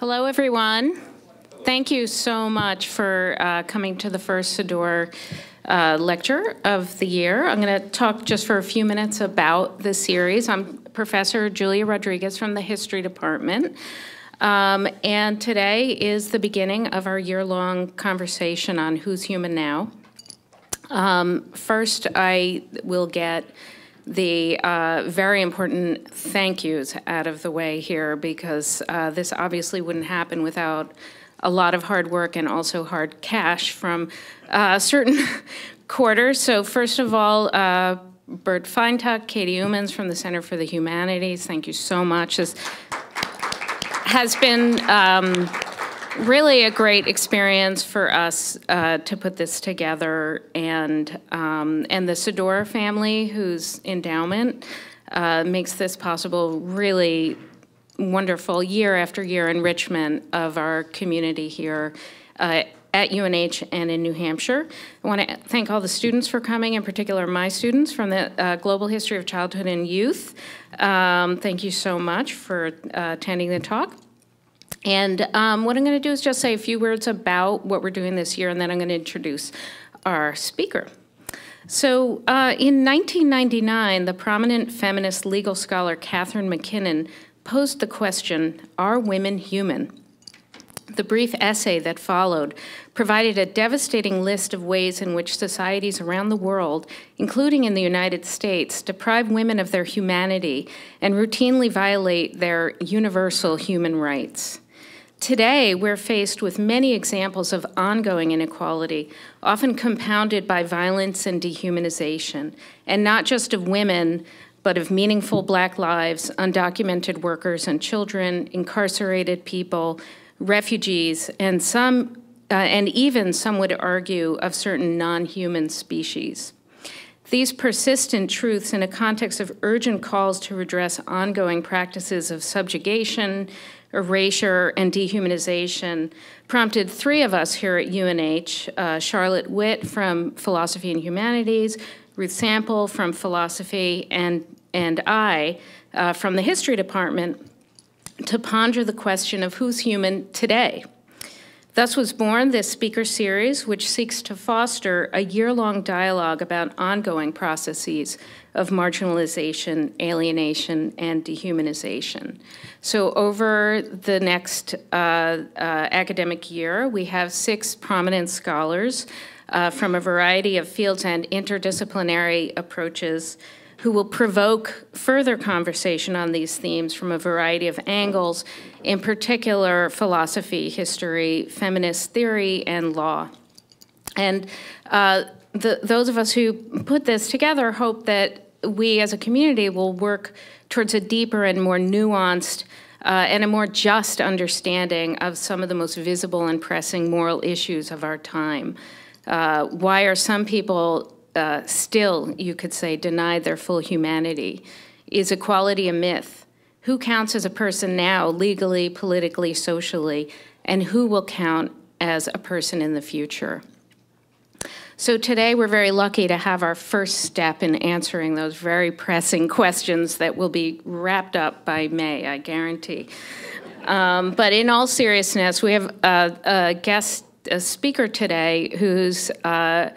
Hello, everyone. Thank you so much for uh, coming to the first Sidore uh, lecture of the year. I'm going to talk just for a few minutes about the series. I'm Professor Julia Rodriguez from the History Department. Um, and today is the beginning of our year-long conversation on Who's Human Now. Um, first, I will get the uh, very important thank yous out of the way here because uh, this obviously wouldn't happen without a lot of hard work and also hard cash from uh, certain quarters. So first of all, uh, Burt Feintuch, Katie Umans from the Center for the Humanities, thank you so much. This has been um, really a great experience for us uh, to put this together, and um, and the Sidore family, whose endowment uh, makes this possible. Really wonderful year after year enrichment of our community here. Uh, at UNH and in New Hampshire. I want to thank all the students for coming, in particular my students from the uh, Global History of Childhood and Youth. Um, thank you so much for uh, attending the talk. And um, what I'm going to do is just say a few words about what we're doing this year, and then I'm going to introduce our speaker. So uh, in 1999, the prominent feminist legal scholar Catharine MacKinnon posed the question, are women human? The brief essay that followed provided a devastating list of ways in which societies around the world, including in the United States, deprive women of their humanity and routinely violate their universal human rights. Today, we're faced with many examples of ongoing inequality, often compounded by violence and dehumanization, and not just of women, but of meaningful black lives, undocumented workers and children, incarcerated people, refugees, and some, uh, and even some would argue of certain non-human species. These persistent truths in a context of urgent calls to redress ongoing practices of subjugation, erasure, and dehumanization prompted three of us here at UNH, uh, Charlotte Witt from Philosophy and Humanities, Ruth Sample from Philosophy, and, and I uh, from the History Department, to ponder the question of who's human today. Thus was born this speaker series, which seeks to foster a year-long dialogue about ongoing processes of marginalization, alienation, and dehumanization. So over the next uh, uh, academic year, we have six prominent scholars uh, from a variety of fields and interdisciplinary approaches who will provoke further conversation on these themes from a variety of angles, in particular philosophy, history, feminist theory, and law. And uh, the, those of us who put this together hope that we as a community will work towards a deeper and more nuanced uh, and a more just understanding of some of the most visible and pressing moral issues of our time. Uh, why are some people uh, still, you could say, denied their full humanity? Is equality a myth? Who counts as a person now, legally, politically, socially, and who will count as a person in the future? So today we're very lucky to have our first step in answering those very pressing questions that will be wrapped up by May, I guarantee. Um, but in all seriousness, we have a, a guest a speaker today who's uh,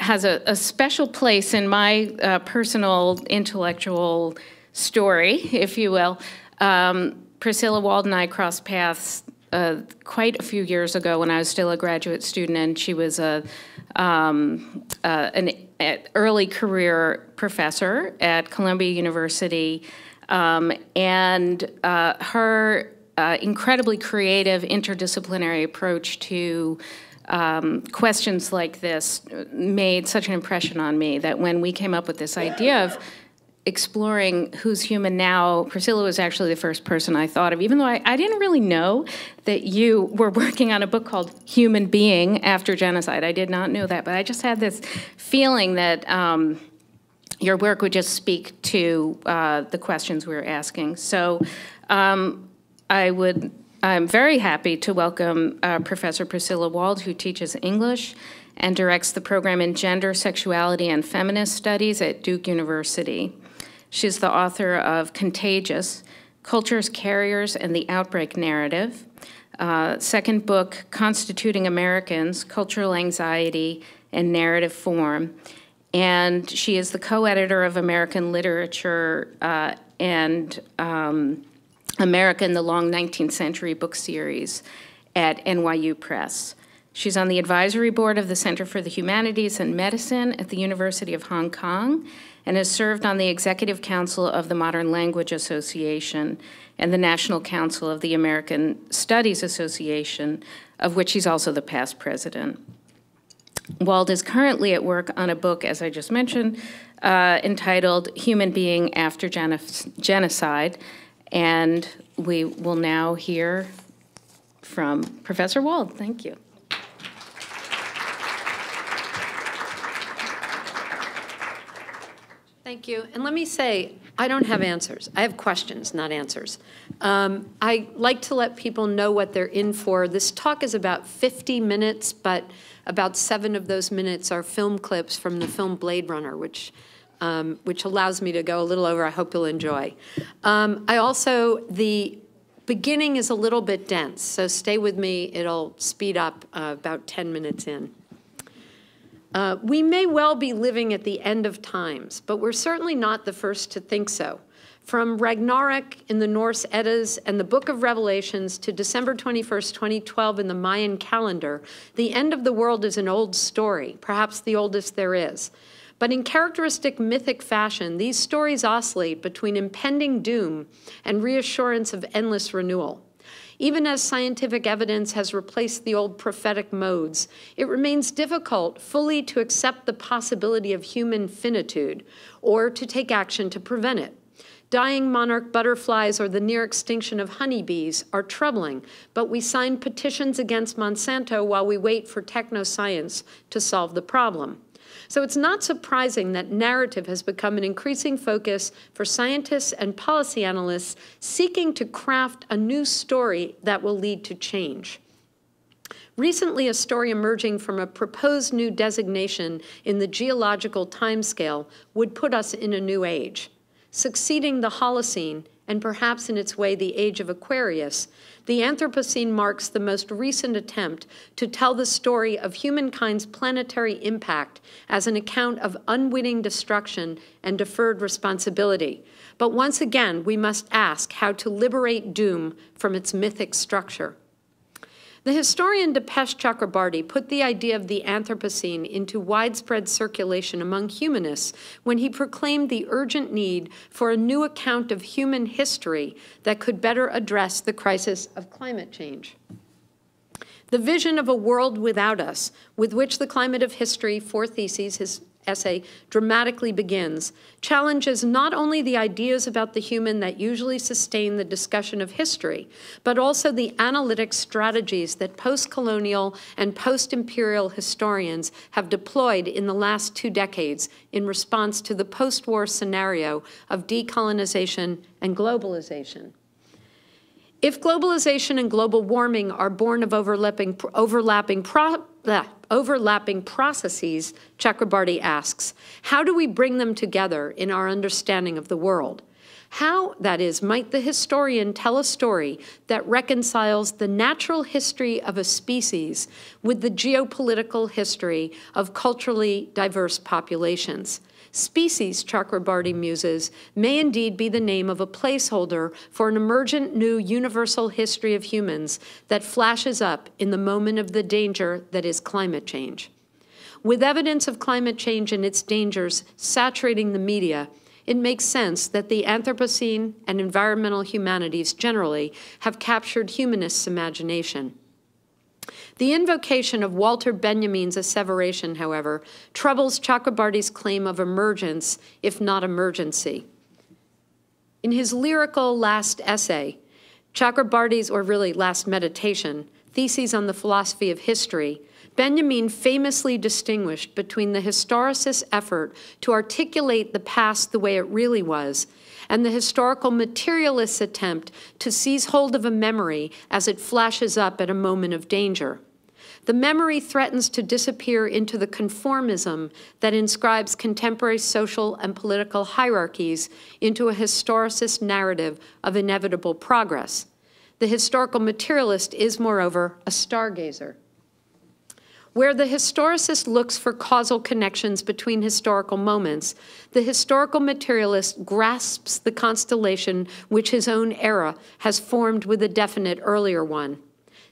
has a, a, special place in my uh, personal intellectual story, if you will. Um, Priscilla Wald and I crossed paths uh, quite a few years ago when I was still a graduate student, and she was a um, uh, an early career professor at Columbia University, um, and uh, her uh, incredibly creative interdisciplinary approach to um, questions like this made such an impression on me that when we came up with this idea of exploring who's human now, Priscilla was actually the first person I thought of, even though I, I, didn't really know that you were working on a book called Human Being After Genocide. I did not know that, but I just had this feeling that um, your work would just speak to uh, the questions we were asking. So um, I would I'm very happy to welcome uh, Professor Priscilla Wald, who teaches English and directs the program in Gender, Sexuality, and Feminist Studies at Duke University. She's the author of Contagious, Cultures, Carriers, and the Outbreak Narrative, Uh, second book, Constituting Americans, Cultural Anxiety and Narrative Form. And she is the co-editor of American Literature uh, and um, America in the Long 19th Century book series at NYU Press. She's on the advisory board of the Center for the Humanities and Medicine at the University of Hong Kong and has served on the Executive Council of the Modern Language Association and the National Council of the American Studies Association, of which she's also the past president. Wald is currently at work on a book, as I just mentioned, uh, entitled Human Being After Genocide, and we will now hear from Professor Wald. Thank you. Thank you. And let me say, I don't have answers. I have questions, not answers. Um, I like to let people know what they're in for. This talk is about 50 minutes, but about seven of those minutes are film clips from the film Blade Runner, which um, which allows me to go a little over. I hope you'll enjoy. Um, I also, the beginning is a little bit dense, so stay with me. It'll speed up uh, about 10 minutes in. Uh, we may well be living at the end of times, but we're certainly not the first to think so. From Ragnarok in the Norse Eddas and the Book of Revelations to December 21st, 2012 in the Mayan calendar, the end of the world is an old story, perhaps the oldest there is. But in characteristic mythic fashion, these stories oscillate between impending doom and reassurance of endless renewal. Even as scientific evidence has replaced the old prophetic modes, it remains difficult fully to accept the possibility of human finitude or to take action to prevent it. Dying monarch butterflies or the near extinction of honeybees are troubling, but we sign petitions against Monsanto while we wait for technoscience to solve the problem. So it's not surprising that narrative has become an increasing focus for scientists and policy analysts seeking to craft a new story that will lead to change. Recently, a story emerging from a proposed new designation in the geological timescale would put us in a new age. Succeeding the Holocene, and perhaps in its way the age of Aquarius, the Anthropocene marks the most recent attempt to tell the story of humankind's planetary impact as an account of unwitting destruction and deferred responsibility. But once again, we must ask how to liberate doom from its mythic structure. The historian Dipesh Chakrabarty put the idea of the Anthropocene into widespread circulation among humanists when he proclaimed the urgent need for a new account of human history that could better address the crisis of climate change. The vision of a world without us, with which the climate of history, four theses, his essay dramatically begins, challenges not only the ideas about the human that usually sustain the discussion of history, but also the analytic strategies that post-colonial and post-imperial historians have deployed in the last two decades in response to the post-war scenario of decolonization and globalization. If globalization and global warming are born of overlapping, overlapping pro, overlapping processes, Chakrabarty asks, how do we bring them together in our understanding of the world? How, that is, might the historian tell a story that reconciles the natural history of a species with the geopolitical history of culturally diverse populations? Species, Chakrabarty muses, may indeed be the name of a placeholder for an emergent new universal history of humans that flashes up in the moment of the danger that is climate change. With evidence of climate change and its dangers saturating the media, it makes sense that the Anthropocene and environmental humanities generally have captured humanists' imagination. The invocation of Walter Benjamin's asseveration, however, troubles Chakrabarty's claim of emergence, if not emergency. In his lyrical last essay, Chakrabarty's, or really last meditation, Theses on the Philosophy of History, Benjamin famously distinguished between the historicist effort to articulate the past the way it really was and the historical materialist's attempt to seize hold of a memory as it flashes up at a moment of danger. The memory threatens to disappear into the conformism that inscribes contemporary social and political hierarchies into a historicist narrative of inevitable progress. The historical materialist is, moreover, a stargazer. Where the historicist looks for causal connections between historical moments, the historical materialist grasps the constellation which his own era has formed with a definite earlier one.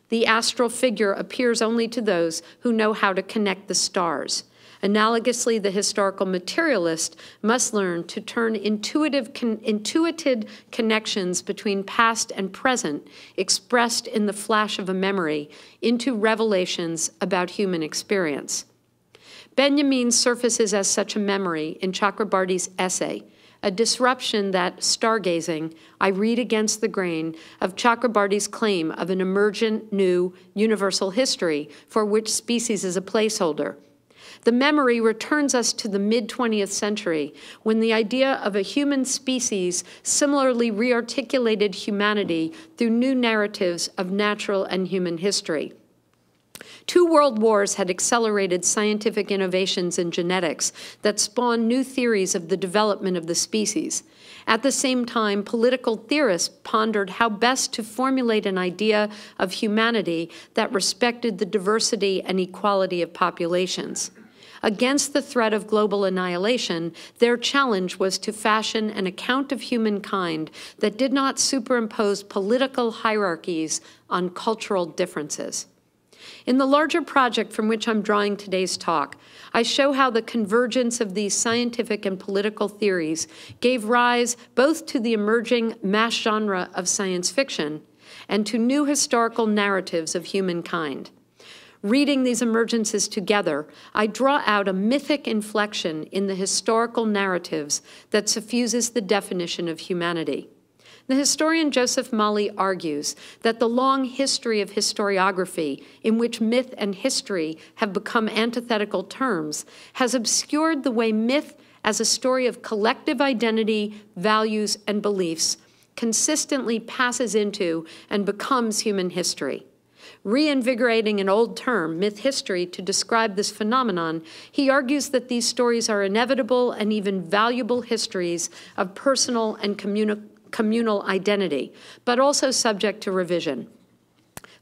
The astral figure appears only to those who know how to connect the stars. Analogously, the historical materialist must learn to turn intuitive, con intuited connections between past and present, expressed in the flash of a memory, into revelations about human experience. Benjamin surfaces as such a memory in Chakrabarty's essay, a disruption that, stargazing, I read against the grain of Chakrabarty's claim of an emergent, new, universal history for which species is a placeholder. The memory returns us to the mid 20th century when the idea of a human species similarly rearticulated humanity through new narratives of natural and human history. Two world wars had accelerated scientific innovations in genetics that spawned new theories of the development of the species. At the same time, political theorists pondered how best to formulate an idea of humanity that respected the diversity and equality of populations. Against the threat of global annihilation, their challenge was to fashion an account of humankind that did not superimpose political hierarchies on cultural differences. In the larger project from which I'm drawing today's talk, I show how the convergence of these scientific and political theories gave rise both to the emerging mass genre of science fiction and to new historical narratives of humankind. Reading these emergences together, I draw out a mythic inflection in the historical narratives that suffuses the definition of humanity. The historian Joseph Mali argues that the long history of historiography, in which myth and history have become antithetical terms, has obscured the way myth as a story of collective identity, values, and beliefs consistently passes into and becomes human history. Reinvigorating an old term, myth history, to describe this phenomenon, he argues that these stories are inevitable and even valuable histories of personal and communal communal identity, but also subject to revision.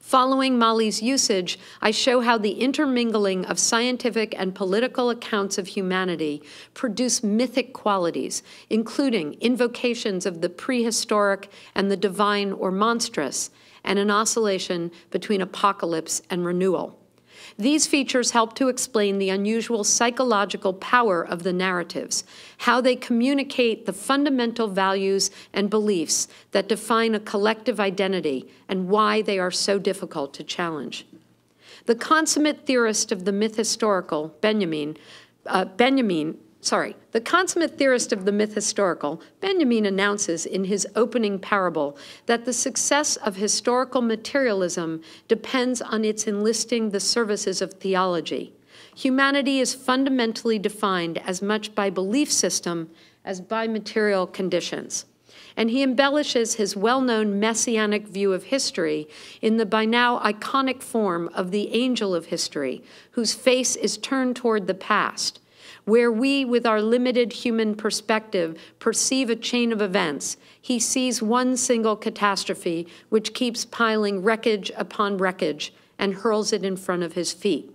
Following Mali's usage, I show how the intermingling of scientific and political accounts of humanity produce mythic qualities, including invocations of the prehistoric and the divine or monstrous, and an oscillation between apocalypse and renewal. These features help to explain the unusual psychological power of the narratives, how they communicate the fundamental values and beliefs that define a collective identity, and why they are so difficult to challenge. The consummate theorist of the myth historical, Benjamin, uh, Benjamin sorry, the consummate theorist of the myth historical, Benjamin announces in his opening parable that the success of historical materialism depends on its enlisting the services of theology. Humanity is fundamentally defined as much by belief system as by material conditions. And he embellishes his well-known messianic view of history in the by now iconic form of the angel of history, whose face is turned toward the past, where we, with our limited human perspective, perceive a chain of events, he sees one single catastrophe which keeps piling wreckage upon wreckage and hurls it in front of his feet.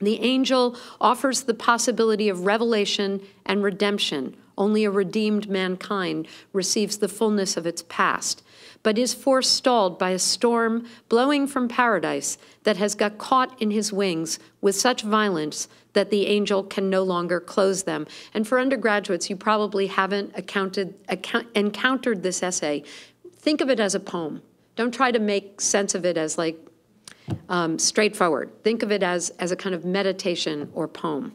The angel offers the possibility of revelation and redemption. Only a redeemed mankind receives the fullness of its past, but is forestalled by a storm blowing from paradise that has got caught in his wings with such violence that the angel can no longer close them. And for undergraduates, you probably haven't accounted, account, encountered this essay. Think of it as a poem. Don't try to make sense of it as like um, straightforward. Think of it as, as a kind of meditation or poem.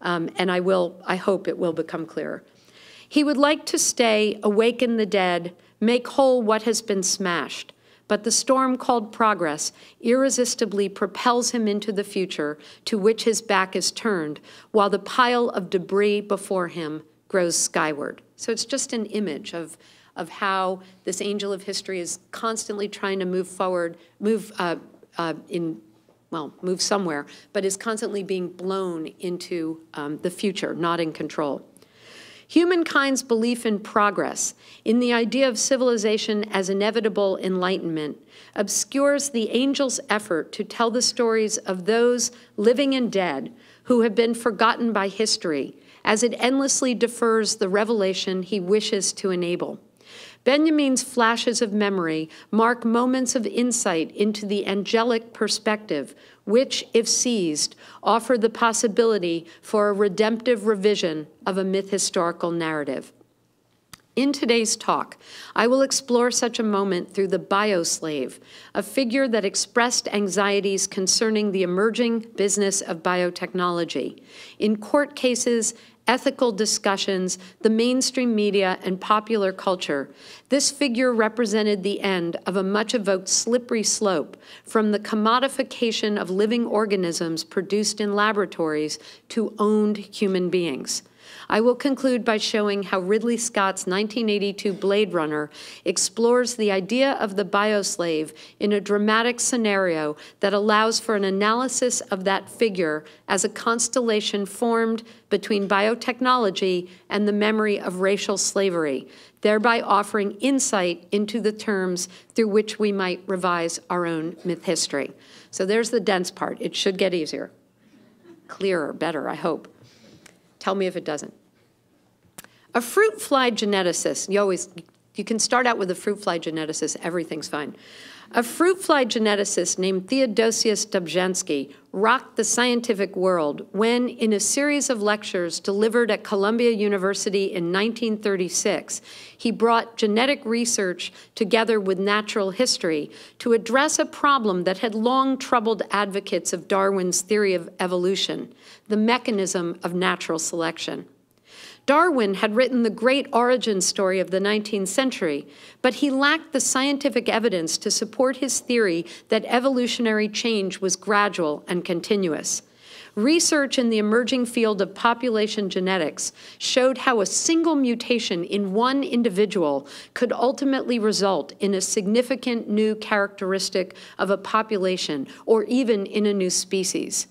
Um, and I will, I hope it will become clearer. He would like to stay, awaken the dead, make whole what has been smashed, but the storm called progress irresistibly propels him into the future to which his back is turned, while the pile of debris before him grows skyward. So it's just an image of, of how this angel of history is constantly trying to move forward, move uh, uh, in, well, move somewhere, but is constantly being blown into um, the future, not in control. Humankind's belief in progress, in the idea of civilization as inevitable enlightenment, obscures the angel's effort to tell the stories of those living and dead who have been forgotten by history, as it endlessly defers the revelation he wishes to enable. Benjamin's flashes of memory mark moments of insight into the angelic perspective, which, if seized, offer the possibility for a redemptive revision of a myth historical narrative. In today's talk, I will explore such a moment through the bioslave, a figure that expressed anxieties concerning the emerging business of biotechnology. In court cases ethical discussions, the mainstream media, and popular culture, this figure represented the end of a much evoked slippery slope from the commodification of living organisms produced in laboratories to owned human beings. I will conclude by showing how Ridley Scott's 1982 Blade Runner explores the idea of the bioslave in a dramatic scenario that allows for an analysis of that figure as a constellation formed between biotechnology and the memory of racial slavery, thereby offering insight into the terms through which we might revise our own myth history. So there's the dense part. It should get easier, clearer, better, I hope. Tell me if it doesn't. A fruit fly geneticist, you always, you can start out with a fruit fly geneticist, everything's fine. A fruit fly geneticist named Theodosius Dobzhansky rocked the scientific world when, in a series of lectures delivered at Columbia University in 1936, he brought genetic research together with natural history to address a problem that had long troubled advocates of Darwin's theory of evolution, the mechanism of natural selection. Darwin had written the great origin story of the 19th century, but he lacked the scientific evidence to support his theory that evolutionary change was gradual and continuous. Research in the emerging field of population genetics showed how a single mutation in one individual could ultimately result in a significant new characteristic of a population or even in a new species.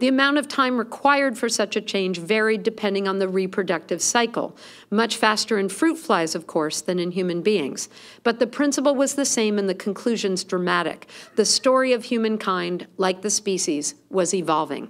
The amount of time required for such a change varied depending on the reproductive cycle, much faster in fruit flies, of course, than in human beings. But the principle was the same and the conclusions dramatic. The story of humankind, like the species, was evolving.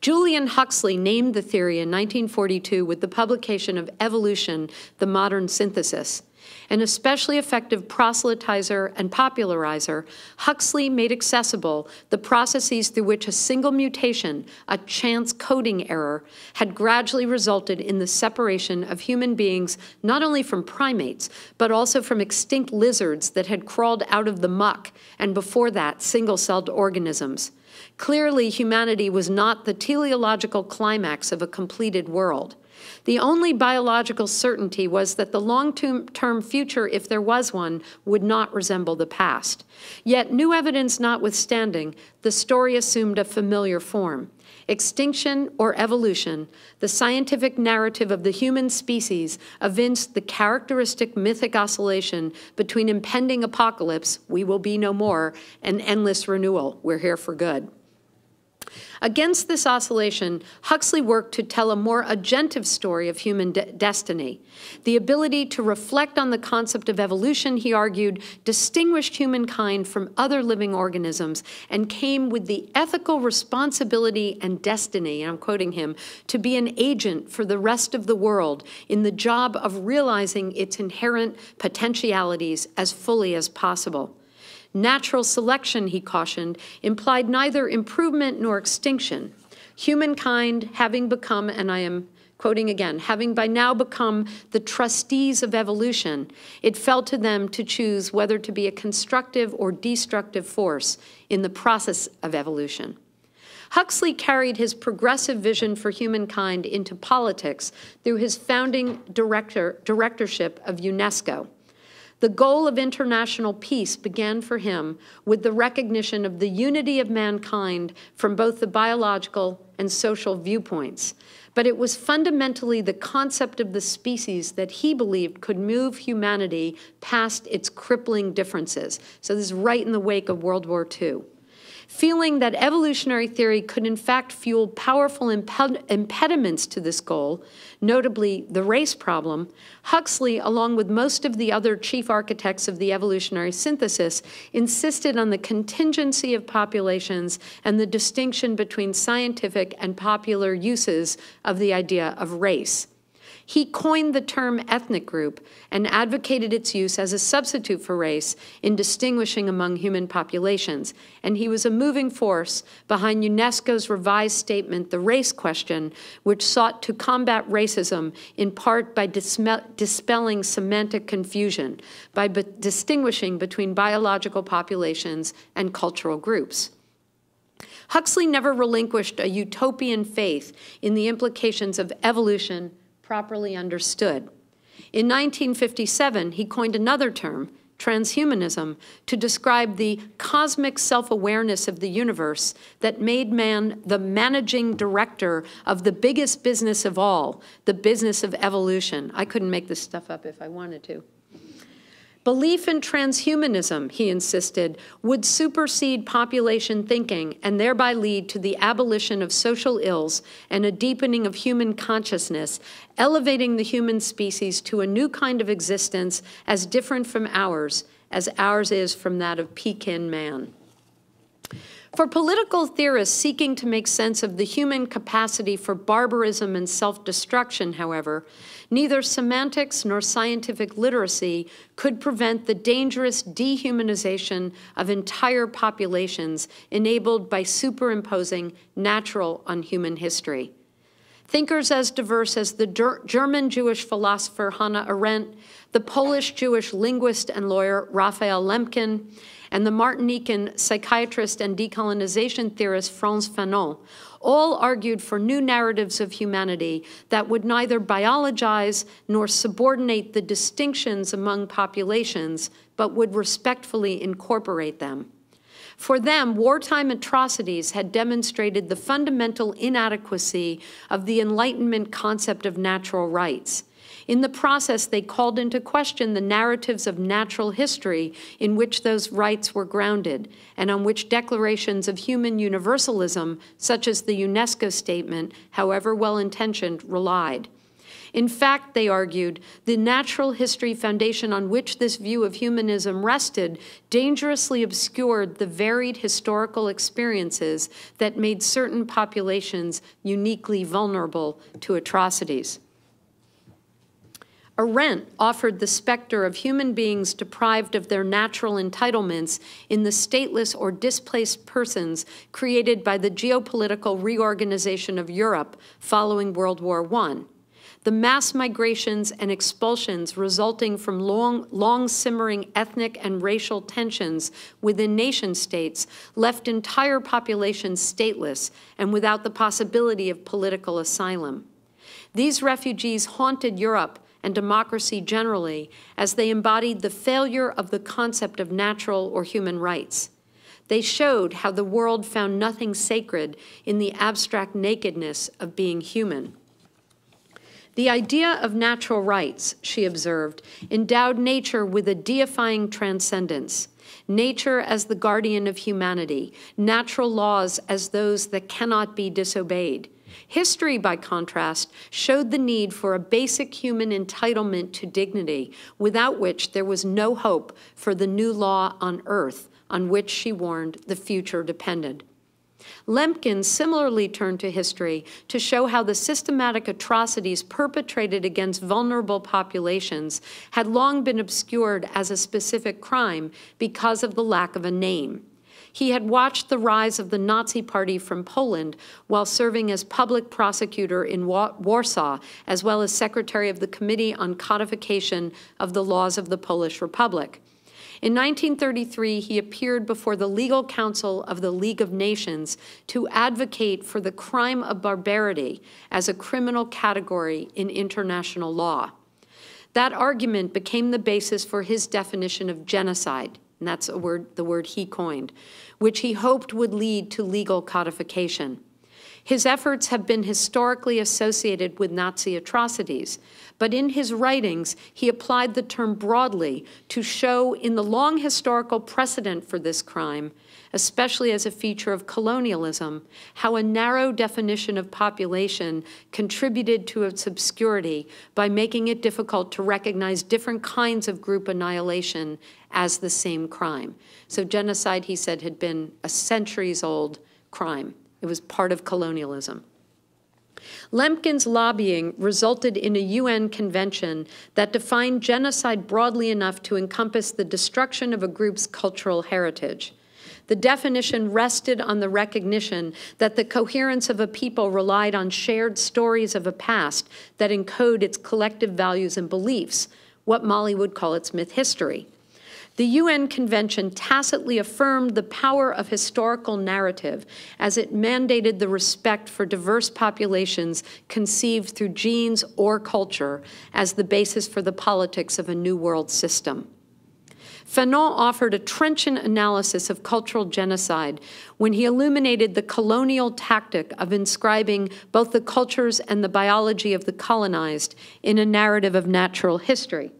Julian Huxley named the theory in 1942 with the publication of Evolution, the Modern Synthesis. An especially effective proselytizer and popularizer, Huxley made accessible the processes through which a single mutation, a chance coding error, had gradually resulted in the separation of human beings not only from primates, but also from extinct lizards that had crawled out of the muck, and before that, single-celled organisms. Clearly, humanity was not the teleological climax of a completed world. The only biological certainty was that the long-term future, if there was one, would not resemble the past. Yet, new evidence notwithstanding, the story assumed a familiar form. Extinction or evolution, the scientific narrative of the human species evinced the characteristic mythic oscillation between impending apocalypse, we will be no more, and endless renewal, we're here for good. Against this oscillation, Huxley worked to tell a more agentive story of human de destiny. The ability to reflect on the concept of evolution, he argued, distinguished humankind from other living organisms and came with the ethical responsibility and destiny, and I'm quoting him, to be an agent for the rest of the world in the job of realizing its inherent potentialities as fully as possible. Natural selection, he cautioned, implied neither improvement nor extinction. Humankind having become, and I am quoting again, having by now become the trustees of evolution, it fell to them to choose whether to be a constructive or destructive force in the process of evolution. Huxley carried his progressive vision for humankind into politics through his founding director, directorship of UNESCO. The goal of international peace began for him with the recognition of the unity of mankind from both the biological and social viewpoints. But it was fundamentally the concept of the species that he believed could move humanity past its crippling differences. So this is right in the wake of World War II. Feeling that evolutionary theory could in fact fuel powerful imped impediments to this goal, notably the race problem, Huxley, along with most of the other chief architects of the evolutionary synthesis, insisted on the contingency of populations and the distinction between scientific and popular uses of the idea of race. He coined the term ethnic group and advocated its use as a substitute for race in distinguishing among human populations. And he was a moving force behind UNESCO's revised statement, The Race Question, which sought to combat racism in part by dispelling semantic confusion, by distinguishing between biological populations and cultural groups. Huxley never relinquished a utopian faith in the implications of evolution properly understood. In 1957, he coined another term, transhumanism, to describe the cosmic self-awareness of the universe that made man the managing director of the biggest business of all, the business of evolution. I couldn't make this stuff up if I wanted to. Belief in transhumanism, he insisted, would supersede population thinking and thereby lead to the abolition of social ills and a deepening of human consciousness, elevating the human species to a new kind of existence as different from ours as ours is from that of Pekin man. For political theorists seeking to make sense of the human capacity for barbarism and self-destruction, however, neither semantics nor scientific literacy could prevent the dangerous dehumanization of entire populations enabled by superimposing natural on human history. Thinkers as diverse as the German Jewish philosopher Hannah Arendt, the Polish Jewish linguist and lawyer Raphael Lemkin, and the Martinican psychiatrist and decolonization theorist Frantz Fanon all argued for new narratives of humanity that would neither biologize nor subordinate the distinctions among populations, but would respectfully incorporate them. For them, wartime atrocities had demonstrated the fundamental inadequacy of the Enlightenment concept of natural rights. In the process, they called into question the narratives of natural history in which those rights were grounded, and on which declarations of human universalism, such as the UNESCO statement, however well-intentioned, relied. In fact, they argued, the natural history foundation on which this view of humanism rested dangerously obscured the varied historical experiences that made certain populations uniquely vulnerable to atrocities. Arendt offered the specter of human beings deprived of their natural entitlements in the stateless or displaced persons created by the geopolitical reorganization of Europe following World War I the mass migrations and expulsions resulting from long, long simmering ethnic and racial tensions within nation states left entire populations stateless and without the possibility of political asylum. These refugees haunted Europe and democracy generally as they embodied the failure of the concept of natural or human rights. They showed how the world found nothing sacred in the abstract nakedness of being human. The idea of natural rights, she observed, endowed nature with a deifying transcendence. Nature as the guardian of humanity, natural laws as those that cannot be disobeyed. History, by contrast, showed the need for a basic human entitlement to dignity, without which there was no hope for the new law on earth, on which she warned the future depended. Lemkin similarly turned to history to show how the systematic atrocities perpetrated against vulnerable populations had long been obscured as a specific crime because of the lack of a name. He had watched the rise of the Nazi Party from Poland while serving as public prosecutor in Warsaw, as well as secretary of the Committee on Codification of the Laws of the Polish Republic. In 1933, he appeared before the Legal Council of the League of Nations to advocate for the crime of barbarity as a criminal category in international law. That argument became the basis for his definition of genocide, and that's word, the word he coined, which he hoped would lead to legal codification. His efforts have been historically associated with Nazi atrocities, but in his writings, he applied the term broadly to show in the long historical precedent for this crime, especially as a feature of colonialism, how a narrow definition of population contributed to its obscurity by making it difficult to recognize different kinds of group annihilation as the same crime. So genocide, he said, had been a centuries-old crime. It was part of colonialism. Lemkin's lobbying resulted in a UN convention that defined genocide broadly enough to encompass the destruction of a group's cultural heritage. The definition rested on the recognition that the coherence of a people relied on shared stories of a past that encode its collective values and beliefs, what Mali would call its myth history. The UN Convention tacitly affirmed the power of historical narrative as it mandated the respect for diverse populations conceived through genes or culture as the basis for the politics of a New World system. Fanon offered a trenchant analysis of cultural genocide when he illuminated the colonial tactic of inscribing both the cultures and the biology of the colonized in a narrative of natural history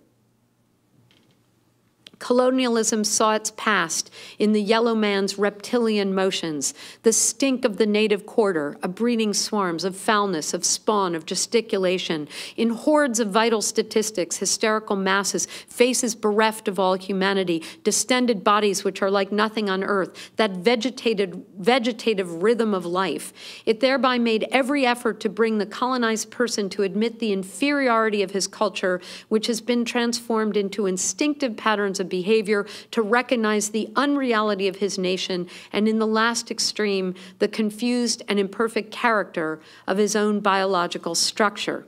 colonialism saw its past in the yellow man's reptilian motions, the stink of the native quarter, of breeding swarms, of foulness, of spawn, of gesticulation, in hordes of vital statistics, hysterical masses, faces bereft of all humanity, distended bodies which are like nothing on earth, that vegetated, vegetative rhythm of life. It thereby made every effort to bring the colonized person to admit the inferiority of his culture, which has been transformed into instinctive patterns of behavior to recognize the unreality of his nation, and in the last extreme, the confused and imperfect character of his own biological structure.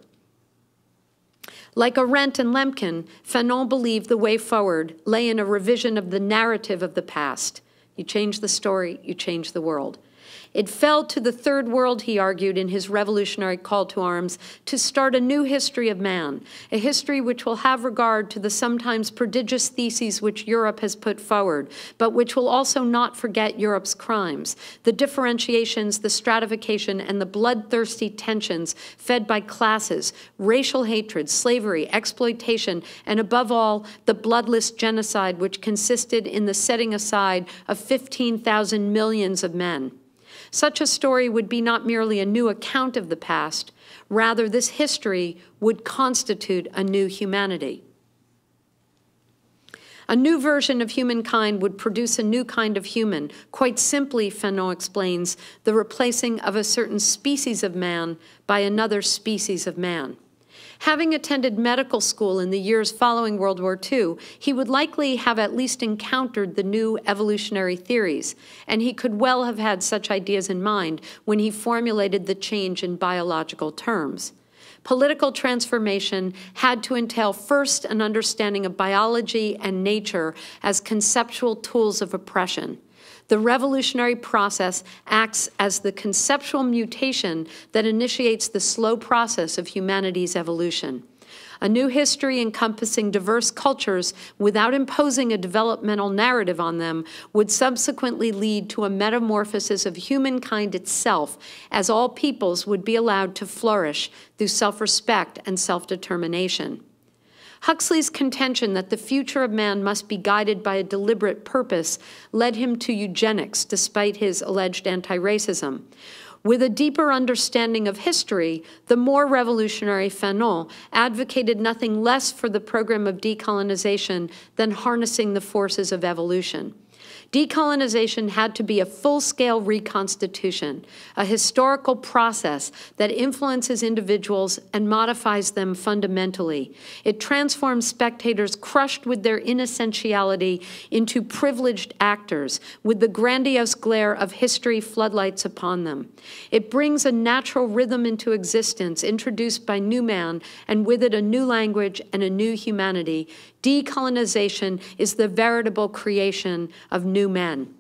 Like Arendt and Lemkin, Fanon believed the way forward lay in a revision of the narrative of the past. You change the story, you change the world. It fell to the third world, he argued in his revolutionary call to arms, to start a new history of man, a history which will have regard to the sometimes prodigious theses which Europe has put forward, but which will also not forget Europe's crimes, the differentiations, the stratification, and the bloodthirsty tensions fed by classes, racial hatred, slavery, exploitation, and above all, the bloodless genocide which consisted in the setting aside of 15,000 millions of men. Such a story would be not merely a new account of the past, rather this history would constitute a new humanity. A new version of humankind would produce a new kind of human. Quite simply, Fanon explains, the replacing of a certain species of man by another species of man. Having attended medical school in the years following World War II, he would likely have at least encountered the new evolutionary theories, and he could well have had such ideas in mind when he formulated the change in biological terms. Political transformation had to entail first an understanding of biology and nature as conceptual tools of oppression. The revolutionary process acts as the conceptual mutation that initiates the slow process of humanity's evolution. A new history encompassing diverse cultures without imposing a developmental narrative on them would subsequently lead to a metamorphosis of humankind itself as all peoples would be allowed to flourish through self-respect and self-determination. Huxley's contention that the future of man must be guided by a deliberate purpose led him to eugenics, despite his alleged anti-racism. With a deeper understanding of history, the more revolutionary Fanon advocated nothing less for the program of decolonization than harnessing the forces of evolution. Decolonization had to be a full-scale reconstitution, a historical process that influences individuals and modifies them fundamentally. It transforms spectators crushed with their inessentiality into privileged actors with the grandiose glare of history floodlights upon them. It brings a natural rhythm into existence introduced by New Man and with it a new language and a new humanity, Decolonization is the veritable creation of new men.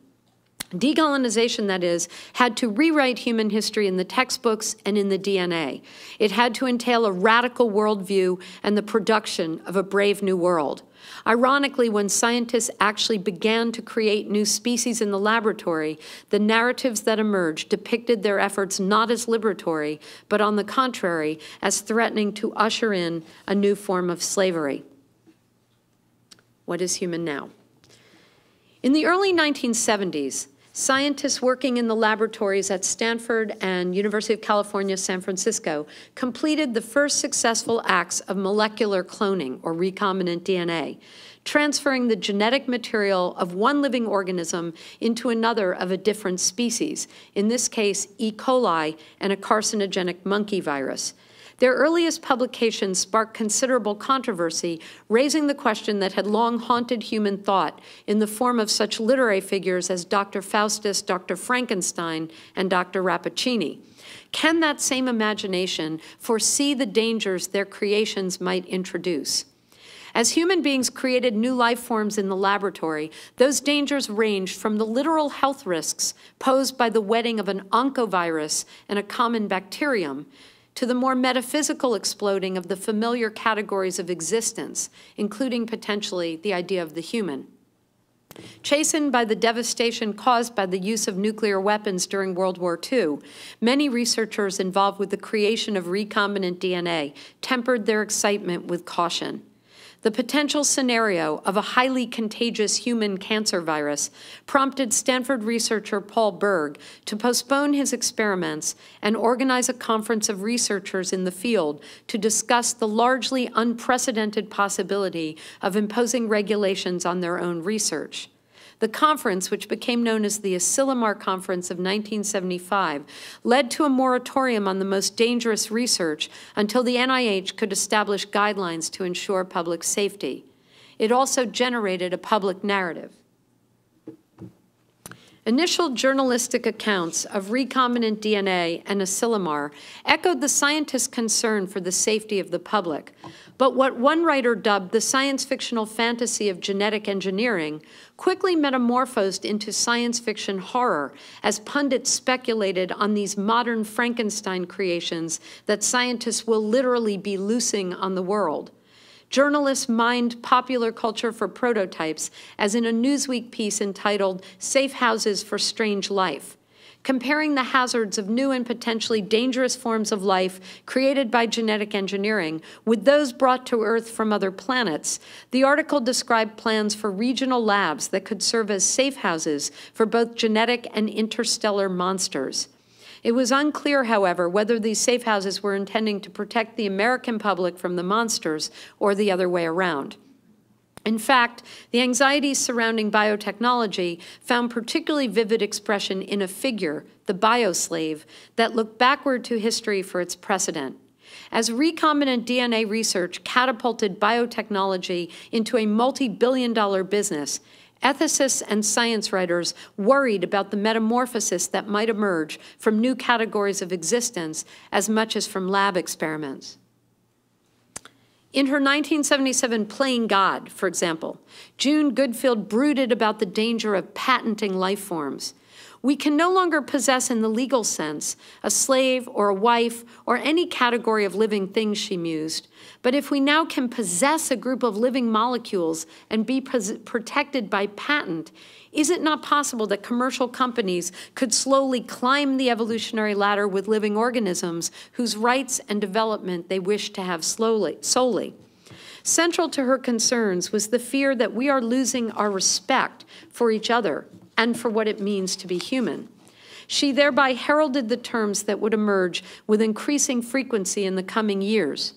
Decolonization, that is, had to rewrite human history in the textbooks and in the DNA. It had to entail a radical worldview and the production of a brave new world. Ironically, when scientists actually began to create new species in the laboratory, the narratives that emerged depicted their efforts not as liberatory, but on the contrary, as threatening to usher in a new form of slavery. What is human now? In the early 1970s, Scientists working in the laboratories at Stanford and University of California, San Francisco, completed the first successful acts of molecular cloning, or recombinant DNA, transferring the genetic material of one living organism into another of a different species, in this case, E. coli and a carcinogenic monkey virus, their earliest publications sparked considerable controversy, raising the question that had long haunted human thought in the form of such literary figures as Dr. Faustus, Dr. Frankenstein, and Dr. Rappaccini. Can that same imagination foresee the dangers their creations might introduce? As human beings created new life forms in the laboratory, those dangers ranged from the literal health risks posed by the wedding of an oncovirus and a common bacterium to the more metaphysical exploding of the familiar categories of existence, including potentially the idea of the human. Chastened by the devastation caused by the use of nuclear weapons during World War II, many researchers involved with the creation of recombinant DNA tempered their excitement with caution. The potential scenario of a highly contagious human cancer virus prompted Stanford researcher Paul Berg to postpone his experiments and organize a conference of researchers in the field to discuss the largely unprecedented possibility of imposing regulations on their own research. The conference, which became known as the Asilomar Conference of 1975, led to a moratorium on the most dangerous research until the NIH could establish guidelines to ensure public safety. It also generated a public narrative. Initial journalistic accounts of recombinant DNA and asilomar echoed the scientists' concern for the safety of the public. But what one writer dubbed the science fictional fantasy of genetic engineering quickly metamorphosed into science fiction horror as pundits speculated on these modern Frankenstein creations that scientists will literally be loosing on the world. Journalists mined popular culture for prototypes, as in a Newsweek piece entitled Safe Houses for Strange Life. Comparing the hazards of new and potentially dangerous forms of life created by genetic engineering with those brought to Earth from other planets, the article described plans for regional labs that could serve as safe houses for both genetic and interstellar monsters. It was unclear, however, whether these safe houses were intending to protect the American public from the monsters or the other way around. In fact, the anxieties surrounding biotechnology found particularly vivid expression in a figure, the bioslave, that looked backward to history for its precedent. As recombinant DNA research catapulted biotechnology into a multi-billion dollar business, Ethicists and science writers worried about the metamorphosis that might emerge from new categories of existence as much as from lab experiments. In her 1977 Playing God, for example, June Goodfield brooded about the danger of patenting life forms. We can no longer possess in the legal sense a slave or a wife or any category of living things, she mused. But if we now can possess a group of living molecules and be protected by patent, is it not possible that commercial companies could slowly climb the evolutionary ladder with living organisms whose rights and development they wish to have slowly, solely? Central to her concerns was the fear that we are losing our respect for each other and for what it means to be human. She thereby heralded the terms that would emerge with increasing frequency in the coming years.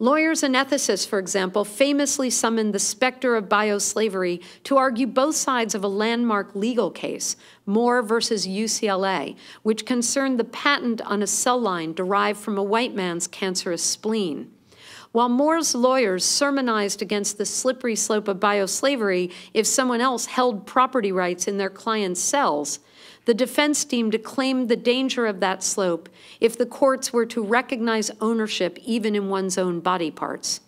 Lawyers and ethicists, for example, famously summoned the specter of bioslavery to argue both sides of a landmark legal case, Moore versus UCLA, which concerned the patent on a cell line derived from a white man's cancerous spleen. While Moore's lawyers sermonized against the slippery slope of bioslavery if someone else held property rights in their client's cells, the defense team declaimed the danger of that slope if the courts were to recognize ownership even in one's own body parts.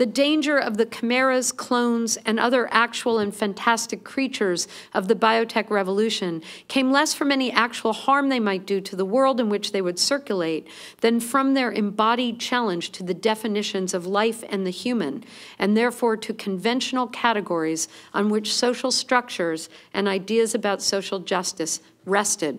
The danger of the chimeras, clones, and other actual and fantastic creatures of the biotech revolution came less from any actual harm they might do to the world in which they would circulate than from their embodied challenge to the definitions of life and the human, and therefore to conventional categories on which social structures and ideas about social justice rested.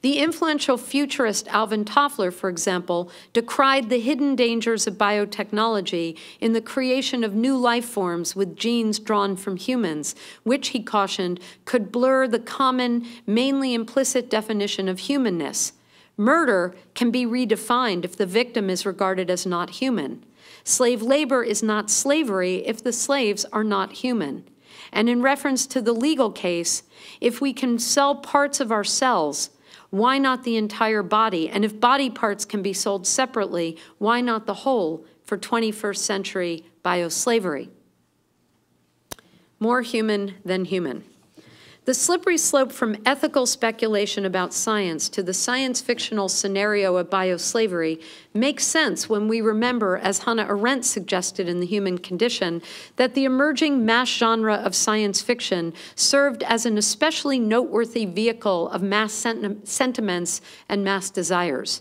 The influential futurist Alvin Toffler, for example, decried the hidden dangers of biotechnology in the creation of new life forms with genes drawn from humans, which, he cautioned, could blur the common, mainly implicit definition of humanness. Murder can be redefined if the victim is regarded as not human. Slave labor is not slavery if the slaves are not human. And in reference to the legal case, if we can sell parts of ourselves, why not the entire body? And if body parts can be sold separately, why not the whole for 21st century bioslavery? More human than human. The slippery slope from ethical speculation about science to the science fictional scenario of bioslavery makes sense when we remember, as Hannah Arendt suggested in The Human Condition, that the emerging mass genre of science fiction served as an especially noteworthy vehicle of mass sentiments and mass desires.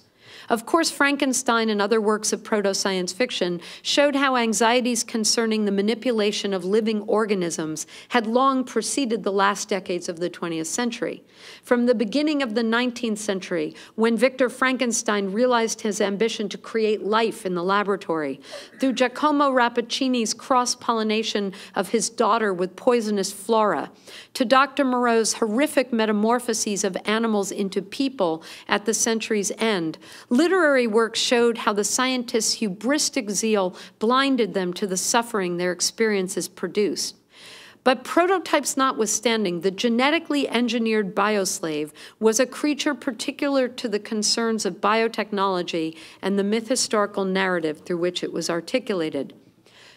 Of course, Frankenstein and other works of proto-science fiction showed how anxieties concerning the manipulation of living organisms had long preceded the last decades of the 20th century. From the beginning of the 19th century, when Victor Frankenstein realized his ambition to create life in the laboratory, through Giacomo Rappaccini's cross-pollination of his daughter with poisonous flora, to Dr. Moreau's horrific metamorphoses of animals into people at the century's end, Literary work showed how the scientists' hubristic zeal blinded them to the suffering their experiences produced. But prototypes notwithstanding, the genetically engineered bioslave was a creature particular to the concerns of biotechnology and the myth-historical narrative through which it was articulated.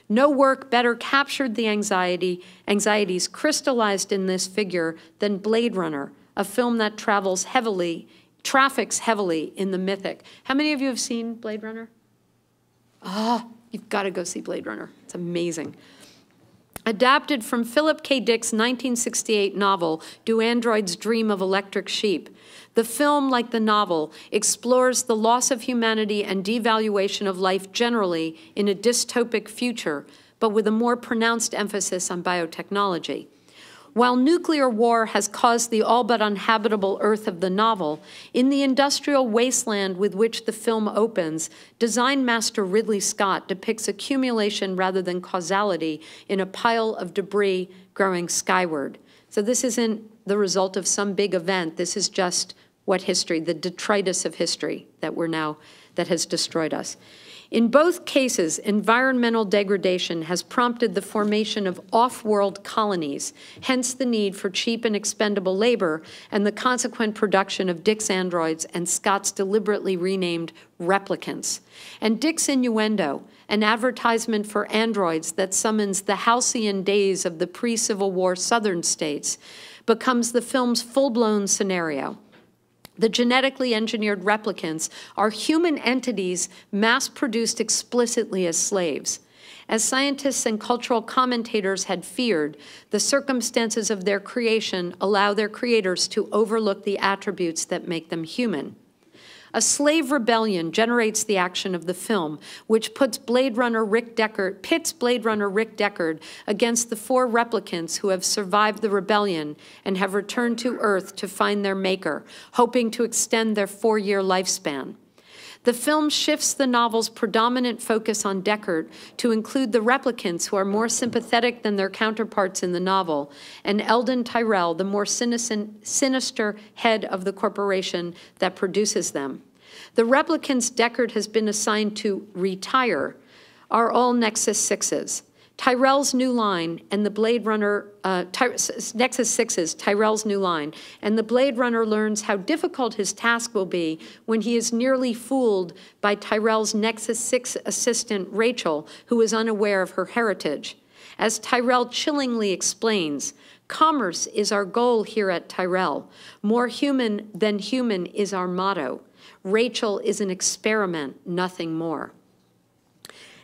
No work better captured the anxiety, anxieties crystallized in this figure than Blade Runner, a film that travels heavily traffics heavily in the mythic. How many of you have seen Blade Runner? Ah, oh, you've got to go see Blade Runner. It's amazing. Adapted from Philip K. Dick's 1968 novel, Do Androids Dream of Electric Sheep? The film, like the novel, explores the loss of humanity and devaluation of life generally in a dystopic future, but with a more pronounced emphasis on biotechnology. While nuclear war has caused the all but uninhabitable earth of the novel, in the industrial wasteland with which the film opens, design master Ridley Scott depicts accumulation rather than causality in a pile of debris growing skyward. So this isn't the result of some big event. This is just what history, the detritus of history that we're now, that has destroyed us. In both cases, environmental degradation has prompted the formation of off-world colonies, hence the need for cheap and expendable labor and the consequent production of Dick's androids and Scott's deliberately renamed replicants. And Dick's innuendo, an advertisement for androids that summons the halcyon days of the pre-Civil War Southern states, becomes the film's full-blown scenario. The genetically engineered replicants are human entities mass-produced explicitly as slaves. As scientists and cultural commentators had feared, the circumstances of their creation allow their creators to overlook the attributes that make them human. A slave rebellion generates the action of the film, which puts Blade Runner Rick Deckard, pits Blade Runner Rick Deckard against the four replicants who have survived the rebellion and have returned to Earth to find their maker, hoping to extend their four-year lifespan. The film shifts the novel's predominant focus on Deckard to include the replicants who are more sympathetic than their counterparts in the novel, and Eldon Tyrell, the more sinister head of the corporation that produces them. The replicants Deckard has been assigned to retire are all Nexus 6s. Tyrell's new line and the Blade Runner, uh, Nexus 6's Tyrell's new line, and the Blade Runner learns how difficult his task will be when he is nearly fooled by Tyrell's Nexus 6 assistant, Rachel, who is unaware of her heritage. As Tyrell chillingly explains, commerce is our goal here at Tyrell. More human than human is our motto. Rachel is an experiment, nothing more.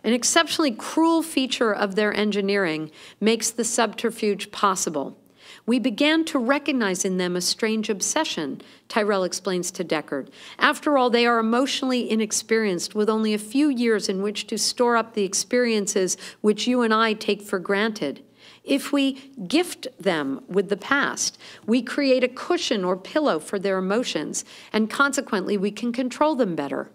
An exceptionally cruel feature of their engineering makes the subterfuge possible. We began to recognize in them a strange obsession, Tyrell explains to Deckard. After all, they are emotionally inexperienced with only a few years in which to store up the experiences which you and I take for granted. If we gift them with the past, we create a cushion or pillow for their emotions, and consequently, we can control them better.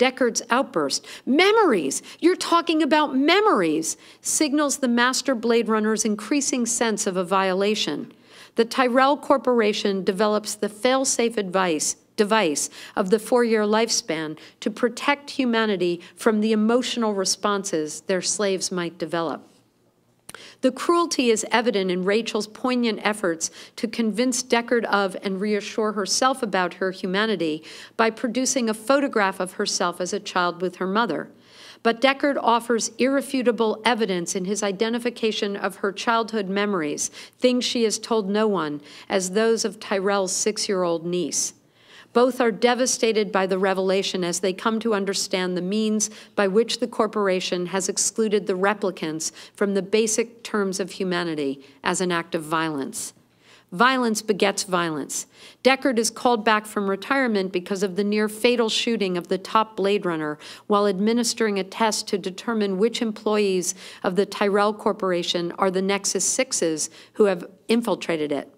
Deckard's outburst, memories, you're talking about memories, signals the master Blade Runner's increasing sense of a violation. The Tyrell Corporation develops the fail-safe advice device of the four-year lifespan to protect humanity from the emotional responses their slaves might develop. The cruelty is evident in Rachel's poignant efforts to convince Deckard of and reassure herself about her humanity by producing a photograph of herself as a child with her mother. But Deckard offers irrefutable evidence in his identification of her childhood memories, things she has told no one, as those of Tyrell's six-year-old niece. Both are devastated by the revelation as they come to understand the means by which the corporation has excluded the replicants from the basic terms of humanity as an act of violence. Violence begets violence. Deckard is called back from retirement because of the near fatal shooting of the top Blade Runner while administering a test to determine which employees of the Tyrell Corporation are the Nexus Sixes who have infiltrated it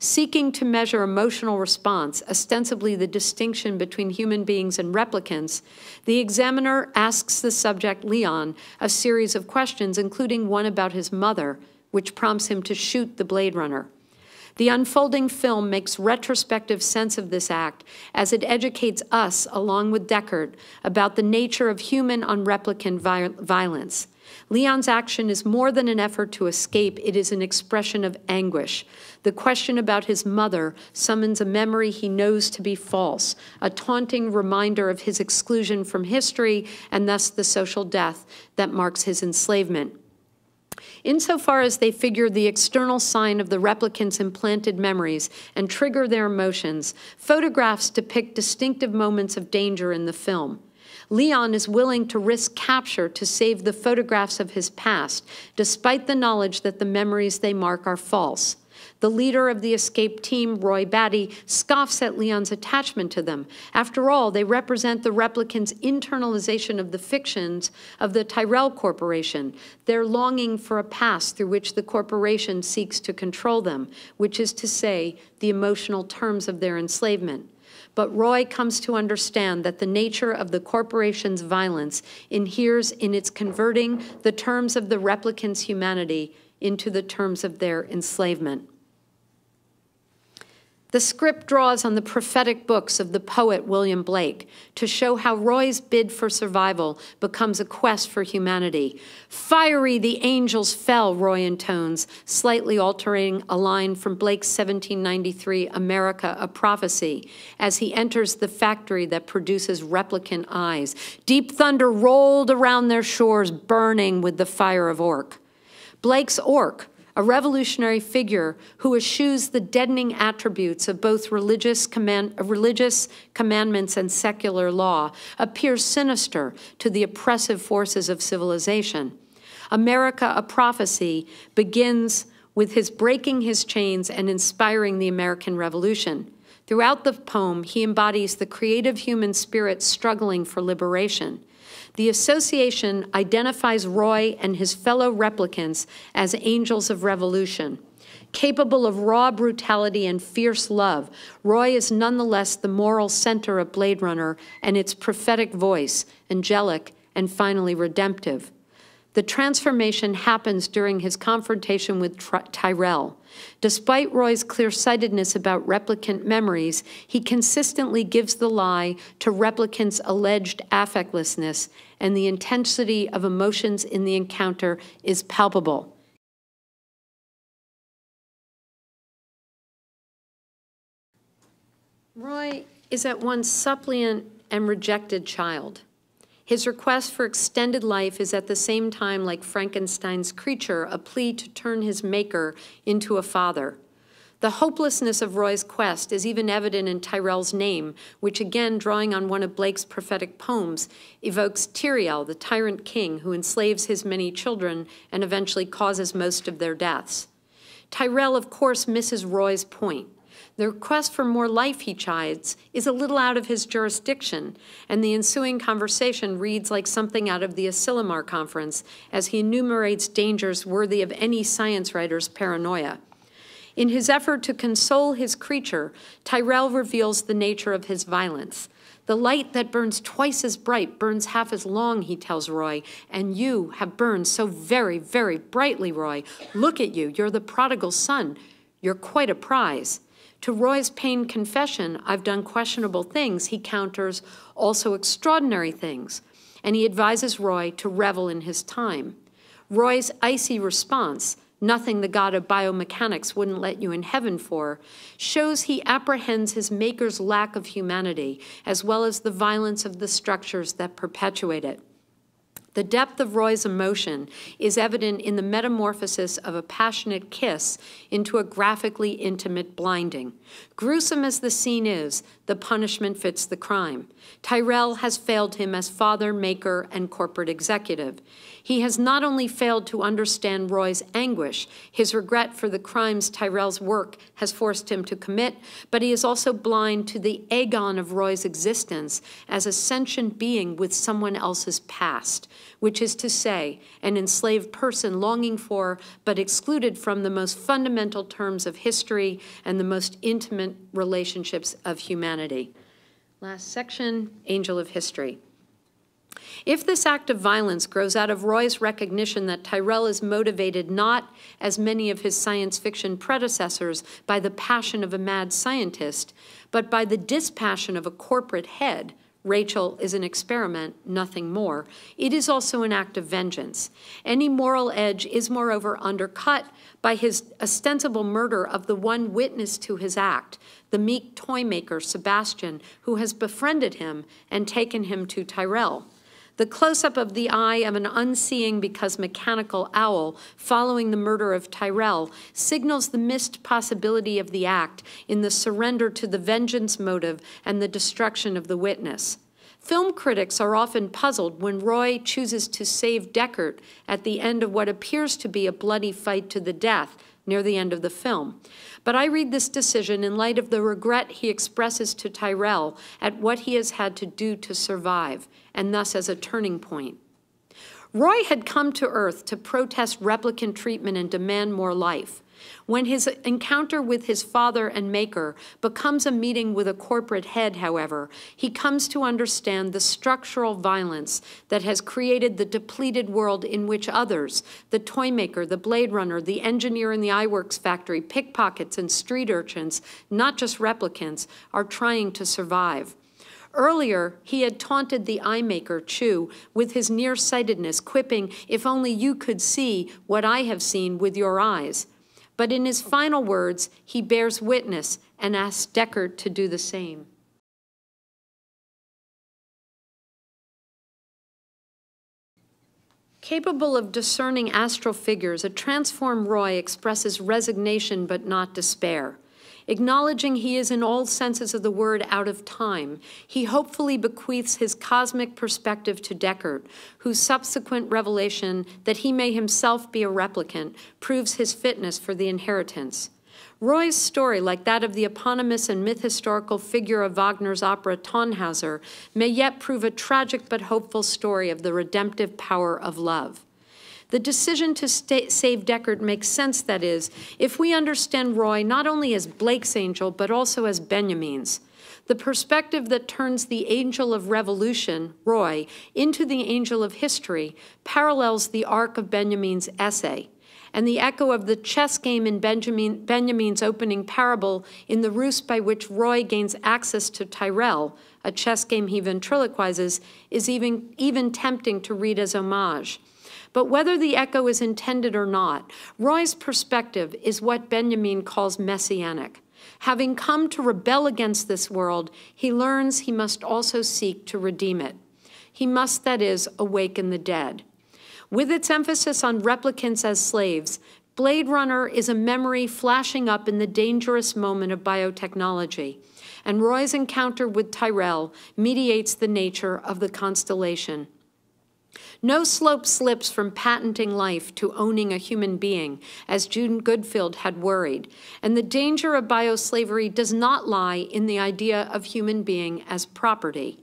seeking to measure emotional response, ostensibly the distinction between human beings and replicants, the examiner asks the subject, Leon, a series of questions, including one about his mother, which prompts him to shoot the Blade Runner. The unfolding film makes retrospective sense of this act as it educates us, along with Deckard, about the nature of human on replicant violence. Leon's action is more than an effort to escape, it is an expression of anguish. The question about his mother summons a memory he knows to be false, a taunting reminder of his exclusion from history and thus the social death that marks his enslavement. Insofar as they figure the external sign of the replicant's implanted memories and trigger their emotions, photographs depict distinctive moments of danger in the film. Leon is willing to risk capture to save the photographs of his past, despite the knowledge that the memories they mark are false. The leader of the escape team, Roy Batty, scoffs at Leon's attachment to them. After all, they represent the replicants' internalization of the fictions of the Tyrell Corporation, their longing for a past through which the corporation seeks to control them, which is to say, the emotional terms of their enslavement but Roy comes to understand that the nature of the corporation's violence inheres in its converting the terms of the replicant's humanity into the terms of their enslavement. The script draws on the prophetic books of the poet William Blake to show how Roy's bid for survival becomes a quest for humanity. Fiery the angels fell, Roy intones, slightly altering a line from Blake's 1793 America, a Prophecy, as he enters the factory that produces replicant eyes. Deep thunder rolled around their shores, burning with the fire of Orc. Blake's Orc, a revolutionary figure who eschews the deadening attributes of both religious, command, religious commandments and secular law, appears sinister to the oppressive forces of civilization. America, a prophecy, begins with his breaking his chains and inspiring the American Revolution. Throughout the poem, he embodies the creative human spirit struggling for liberation. The association identifies Roy and his fellow replicants as angels of revolution. Capable of raw brutality and fierce love, Roy is nonetheless the moral center of Blade Runner and its prophetic voice, angelic and finally redemptive. The transformation happens during his confrontation with Tyrell. Despite Roy's clear-sightedness about replicant memories, he consistently gives the lie to replicants' alleged affectlessness, and the intensity of emotions in the encounter is palpable. Roy is at once suppliant and rejected child. His request for extended life is at the same time, like Frankenstein's creature, a plea to turn his maker into a father. The hopelessness of Roy's quest is even evident in Tyrell's name, which again, drawing on one of Blake's prophetic poems, evokes Tiriel, the tyrant king who enslaves his many children and eventually causes most of their deaths. Tyrell, of course, misses Roy's point. The request for more life, he chides, is a little out of his jurisdiction, and the ensuing conversation reads like something out of the Asilomar Conference as he enumerates dangers worthy of any science writer's paranoia. In his effort to console his creature, Tyrell reveals the nature of his violence. The light that burns twice as bright burns half as long, he tells Roy, and you have burned so very, very brightly, Roy. Look at you, you're the prodigal son. You're quite a prize. To Roy's pained confession, I've done questionable things, he counters also extraordinary things, and he advises Roy to revel in his time. Roy's icy response, nothing the god of biomechanics wouldn't let you in heaven for, shows he apprehends his maker's lack of humanity, as well as the violence of the structures that perpetuate it. The depth of Roy's emotion is evident in the metamorphosis of a passionate kiss into a graphically intimate blinding. Gruesome as the scene is, the punishment fits the crime. Tyrell has failed him as father, maker, and corporate executive. He has not only failed to understand Roy's anguish, his regret for the crimes Tyrell's work has forced him to commit, but he is also blind to the agon of Roy's existence as a sentient being with someone else's past, which is to say, an enslaved person longing for but excluded from the most fundamental terms of history and the most intimate relationships of humanity. Last section, Angel of History. If this act of violence grows out of Roy's recognition that Tyrell is motivated not, as many of his science fiction predecessors, by the passion of a mad scientist, but by the dispassion of a corporate head, Rachel is an experiment, nothing more. It is also an act of vengeance. Any moral edge is, moreover, undercut by his ostensible murder of the one witness to his act, the meek toy maker, Sebastian, who has befriended him and taken him to Tyrell. The close-up of the eye of an unseeing because mechanical owl following the murder of Tyrell signals the missed possibility of the act in the surrender to the vengeance motive and the destruction of the witness. Film critics are often puzzled when Roy chooses to save Deckard at the end of what appears to be a bloody fight to the death near the end of the film. But I read this decision in light of the regret he expresses to Tyrell at what he has had to do to survive and thus as a turning point. Roy had come to Earth to protest replicant treatment and demand more life. When his encounter with his father and maker becomes a meeting with a corporate head, however, he comes to understand the structural violence that has created the depleted world in which others, the toy maker, the blade runner, the engineer in the iWorks factory, pickpockets and street urchins, not just replicants, are trying to survive. Earlier, he had taunted the eye maker, Chew, with his nearsightedness, quipping, If only you could see what I have seen with your eyes. But in his final words, he bears witness and asks Deckard to do the same. Capable of discerning astral figures, a transformed Roy expresses resignation but not despair. Acknowledging he is in all senses of the word out of time, he hopefully bequeaths his cosmic perspective to Deckard, whose subsequent revelation that he may himself be a replicant proves his fitness for the inheritance. Roy's story, like that of the eponymous and myth-historical figure of Wagner's opera Tannhauser, may yet prove a tragic but hopeful story of the redemptive power of love. The decision to save Deckard makes sense, that is, if we understand Roy not only as Blake's angel, but also as Benjamin's. The perspective that turns the angel of revolution, Roy, into the angel of history parallels the arc of Benjamin's essay. And the echo of the chess game in Benjamin, Benjamin's opening parable in the ruse by which Roy gains access to Tyrell, a chess game he ventriloquizes, is even, even tempting to read as homage. But whether the echo is intended or not, Roy's perspective is what Benjamin calls messianic. Having come to rebel against this world, he learns he must also seek to redeem it. He must, that is, awaken the dead. With its emphasis on replicants as slaves, Blade Runner is a memory flashing up in the dangerous moment of biotechnology, and Roy's encounter with Tyrell mediates the nature of the constellation. No slope slips from patenting life to owning a human being, as June Goodfield had worried, and the danger of bioslavery does not lie in the idea of human being as property.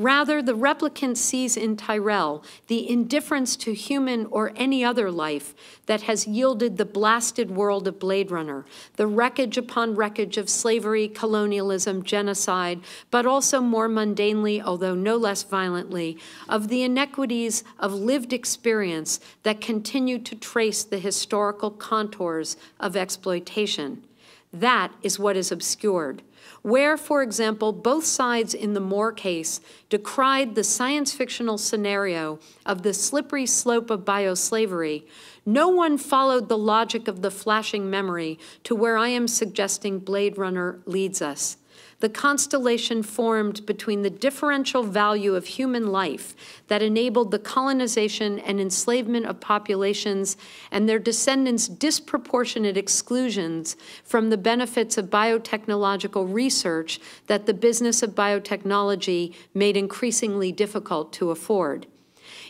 Rather, the replicant sees in Tyrell the indifference to human or any other life that has yielded the blasted world of Blade Runner, the wreckage upon wreckage of slavery, colonialism, genocide, but also more mundanely, although no less violently, of the inequities of lived experience that continue to trace the historical contours of exploitation. That is what is obscured where, for example, both sides in the Moore case decried the science fictional scenario of the slippery slope of bioslavery, no one followed the logic of the flashing memory to where I am suggesting Blade Runner leads us the constellation formed between the differential value of human life that enabled the colonization and enslavement of populations and their descendants' disproportionate exclusions from the benefits of biotechnological research that the business of biotechnology made increasingly difficult to afford.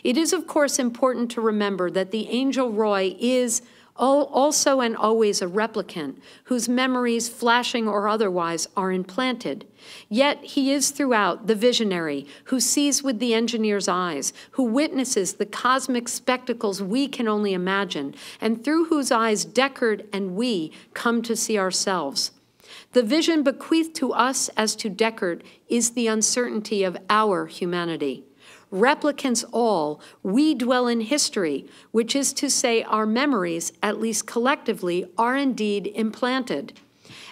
It is, of course, important to remember that the Angel Roy is also and always a replicant, whose memories, flashing or otherwise, are implanted. Yet he is throughout the visionary, who sees with the engineer's eyes, who witnesses the cosmic spectacles we can only imagine, and through whose eyes Deckard and we come to see ourselves. The vision bequeathed to us as to Deckard is the uncertainty of our humanity replicants all, we dwell in history, which is to say our memories, at least collectively, are indeed implanted.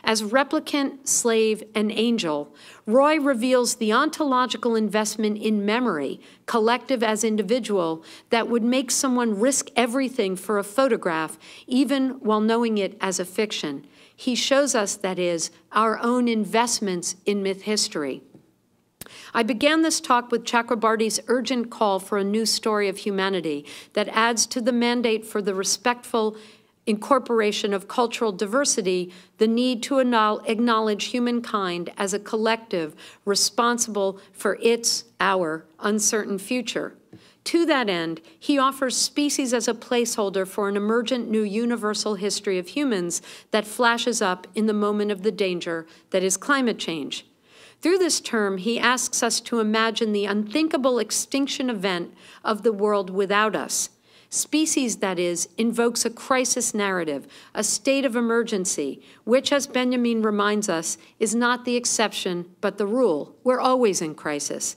As replicant, slave, and angel, Roy reveals the ontological investment in memory, collective as individual, that would make someone risk everything for a photograph, even while knowing it as a fiction. He shows us, that is, our own investments in myth history. I began this talk with Chakrabarty's urgent call for a new story of humanity that adds to the mandate for the respectful incorporation of cultural diversity, the need to acknowledge humankind as a collective responsible for its, our, uncertain future. To that end, he offers species as a placeholder for an emergent new universal history of humans that flashes up in the moment of the danger that is climate change. Through this term, he asks us to imagine the unthinkable extinction event of the world without us. Species, that is, invokes a crisis narrative, a state of emergency, which, as Benjamin reminds us, is not the exception but the rule. We're always in crisis.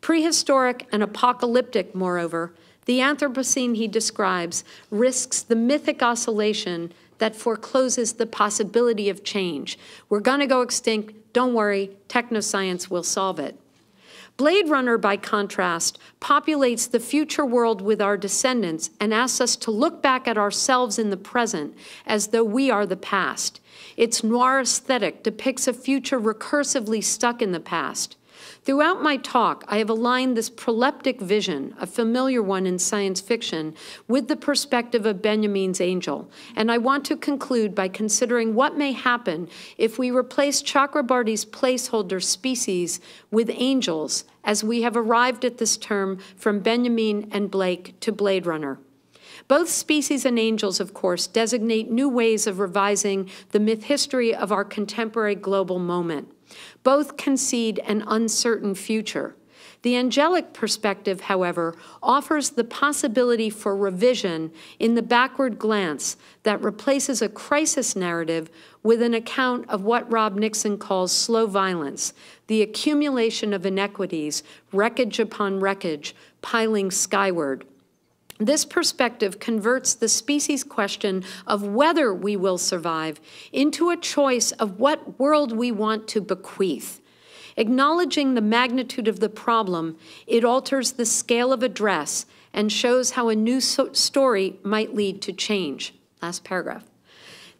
Prehistoric and apocalyptic, moreover, the Anthropocene he describes risks the mythic oscillation that forecloses the possibility of change. We're going to go extinct. Don't worry, technoscience will solve it. Blade Runner, by contrast, populates the future world with our descendants and asks us to look back at ourselves in the present as though we are the past. Its noir aesthetic depicts a future recursively stuck in the past. Throughout my talk, I have aligned this proleptic vision, a familiar one in science fiction, with the perspective of Benjamin's angel. And I want to conclude by considering what may happen if we replace Chakrabarty's placeholder species with angels, as we have arrived at this term from Benjamin and Blake to Blade Runner. Both species and angels, of course, designate new ways of revising the myth history of our contemporary global moment. Both concede an uncertain future. The angelic perspective, however, offers the possibility for revision in the backward glance that replaces a crisis narrative with an account of what Rob Nixon calls slow violence, the accumulation of inequities, wreckage upon wreckage, piling skyward. This perspective converts the species question of whether we will survive into a choice of what world we want to bequeath. Acknowledging the magnitude of the problem, it alters the scale of address and shows how a new so story might lead to change. Last paragraph.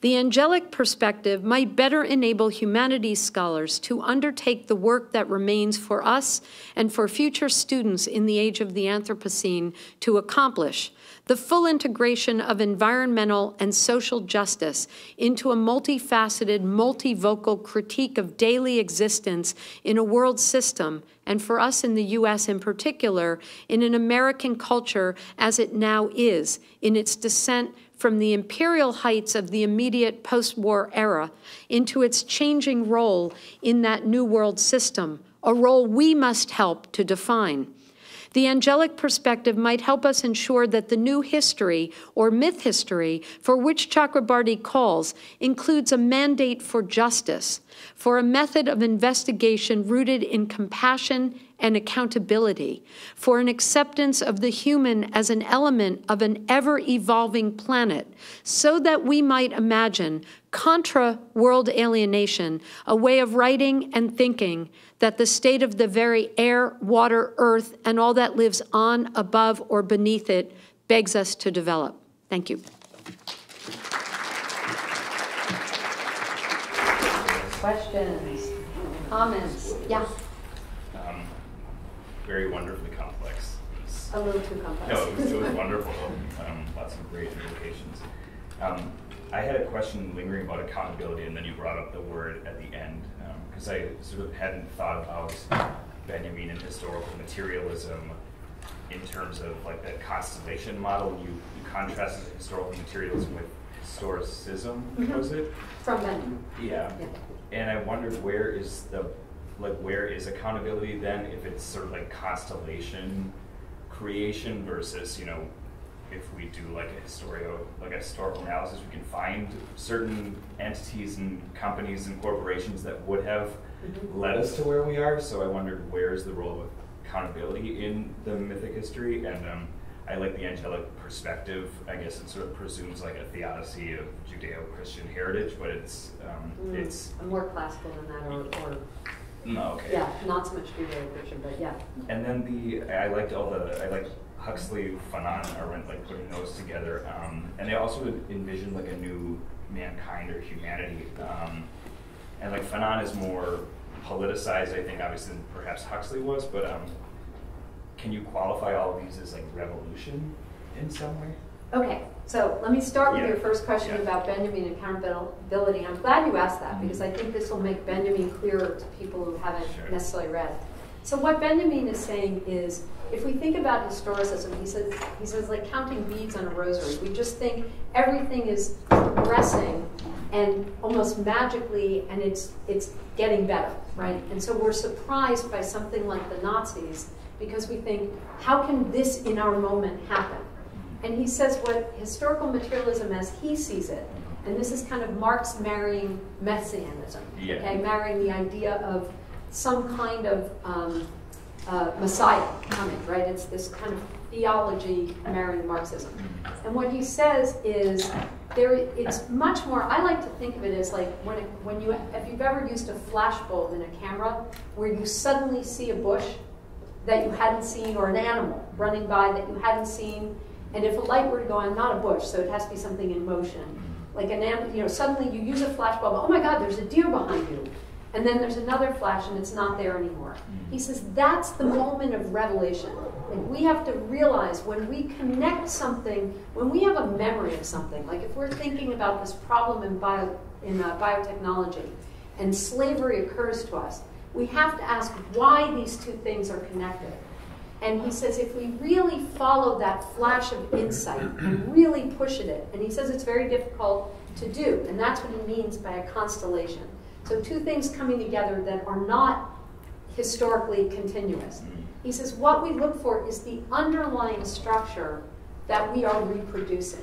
The angelic perspective might better enable humanities scholars to undertake the work that remains for us and for future students in the age of the Anthropocene to accomplish, the full integration of environmental and social justice into a multifaceted, multivocal critique of daily existence in a world system, and for us in the U.S. in particular, in an American culture as it now is, in its descent from the imperial heights of the immediate post-war era into its changing role in that new world system, a role we must help to define. The angelic perspective might help us ensure that the new history or myth history for which Chakrabarty calls includes a mandate for justice, for a method of investigation rooted in compassion and accountability, for an acceptance of the human as an element of an ever evolving planet, so that we might imagine, contra world alienation, a way of writing and thinking that the state of the very air, water, earth, and all that lives on, above, or beneath it begs us to develop. Thank you. Questions, comments? Yeah. Very wonderfully complex. A little too complex. No, it was, it was wonderful. Um, lots of great implications. Um, I had a question lingering about accountability, and then you brought up the word at the end, because um, I sort of hadn't thought about Benjamin and historical materialism in terms of like that constellation model. You, you contrasted historical materialism with historicism, mm -hmm. was it? From Benjamin. Yeah. yeah. And I wondered where is the like where is accountability then if it's sort of like constellation creation versus you know if we do like a historio, like a historical analysis, we can find certain entities and companies and corporations that would have mm-hmm. led us to where we are. So I wondered where is the role of accountability in the mythic history, and um, I like the angelic perspective. I guess it sort of presumes like a theodicy of Judeo-Christian heritage, but it's um, mm, it's more classical than that, or, or no, okay. Yeah, not so much Judeo-Christian, but yeah. And then the I liked all the I liked Huxley, Fanon are like putting those together, um, and they also envisioned like a new mankind or humanity. Um, and like Fanon is more politicized, I think, obviously than perhaps Huxley was. But um, can you qualify all of these as like revolution in some way? Okay, so let me start with yeah. your first question yeah. about Benjamin and accountability. I'm glad you asked that mm -hmm. because I think this will make Benjamin clearer to people who haven't sure. necessarily read. So what Benjamin is saying is, if we think about historicism, he says, he says like counting beads on a rosary. We just think everything is progressing and almost magically, and it's, it's getting better, right? And so we're surprised by something like the Nazis because we think, how can this in our moment happen? And he says what historical materialism as he sees it, and this is kind of Marx marrying messianism, yeah. okay, marrying the idea of some kind of um, uh, Messiah coming, right? It's this kind of theology marrying Marxism. And what he says is there it's much more I like to think of it as like when it, when you if you've ever used a flashbulb in a camera where you suddenly see a bush that you hadn't seen or an animal running by that you hadn't seen and if a light were to go on not a bush so it has to be something in motion like an you know suddenly you use a flash bulb oh my god there's a deer behind you and then there's another flash and it's not there anymore. Mm. He says that's the moment of revelation. Like we have to realize when we connect something, when we have a memory of something, like if we're thinking about this problem in, bio, in uh, biotechnology and slavery occurs to us, we have to ask why these two things are connected. And he says if we really follow that flash of insight and really push at it, and he says it's very difficult to do, and that's what he means by a constellation. So two things coming together that are not historically continuous. He says what we look for is the underlying structure that we are reproducing.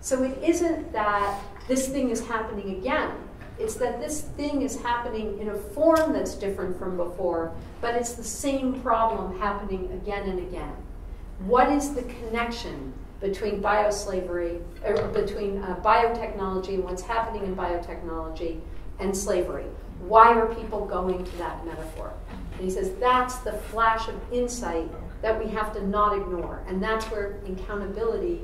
So it isn't that this thing is happening again. It's that this thing is happening in a form that's different from before, but it's the same problem happening again and again. What is the connection between bioslavery, or between uh, biotechnology and what's happening in biotechnology and slavery. Why are people going to that metaphor? And he says that's the flash of insight that we have to not ignore. And that's where accountability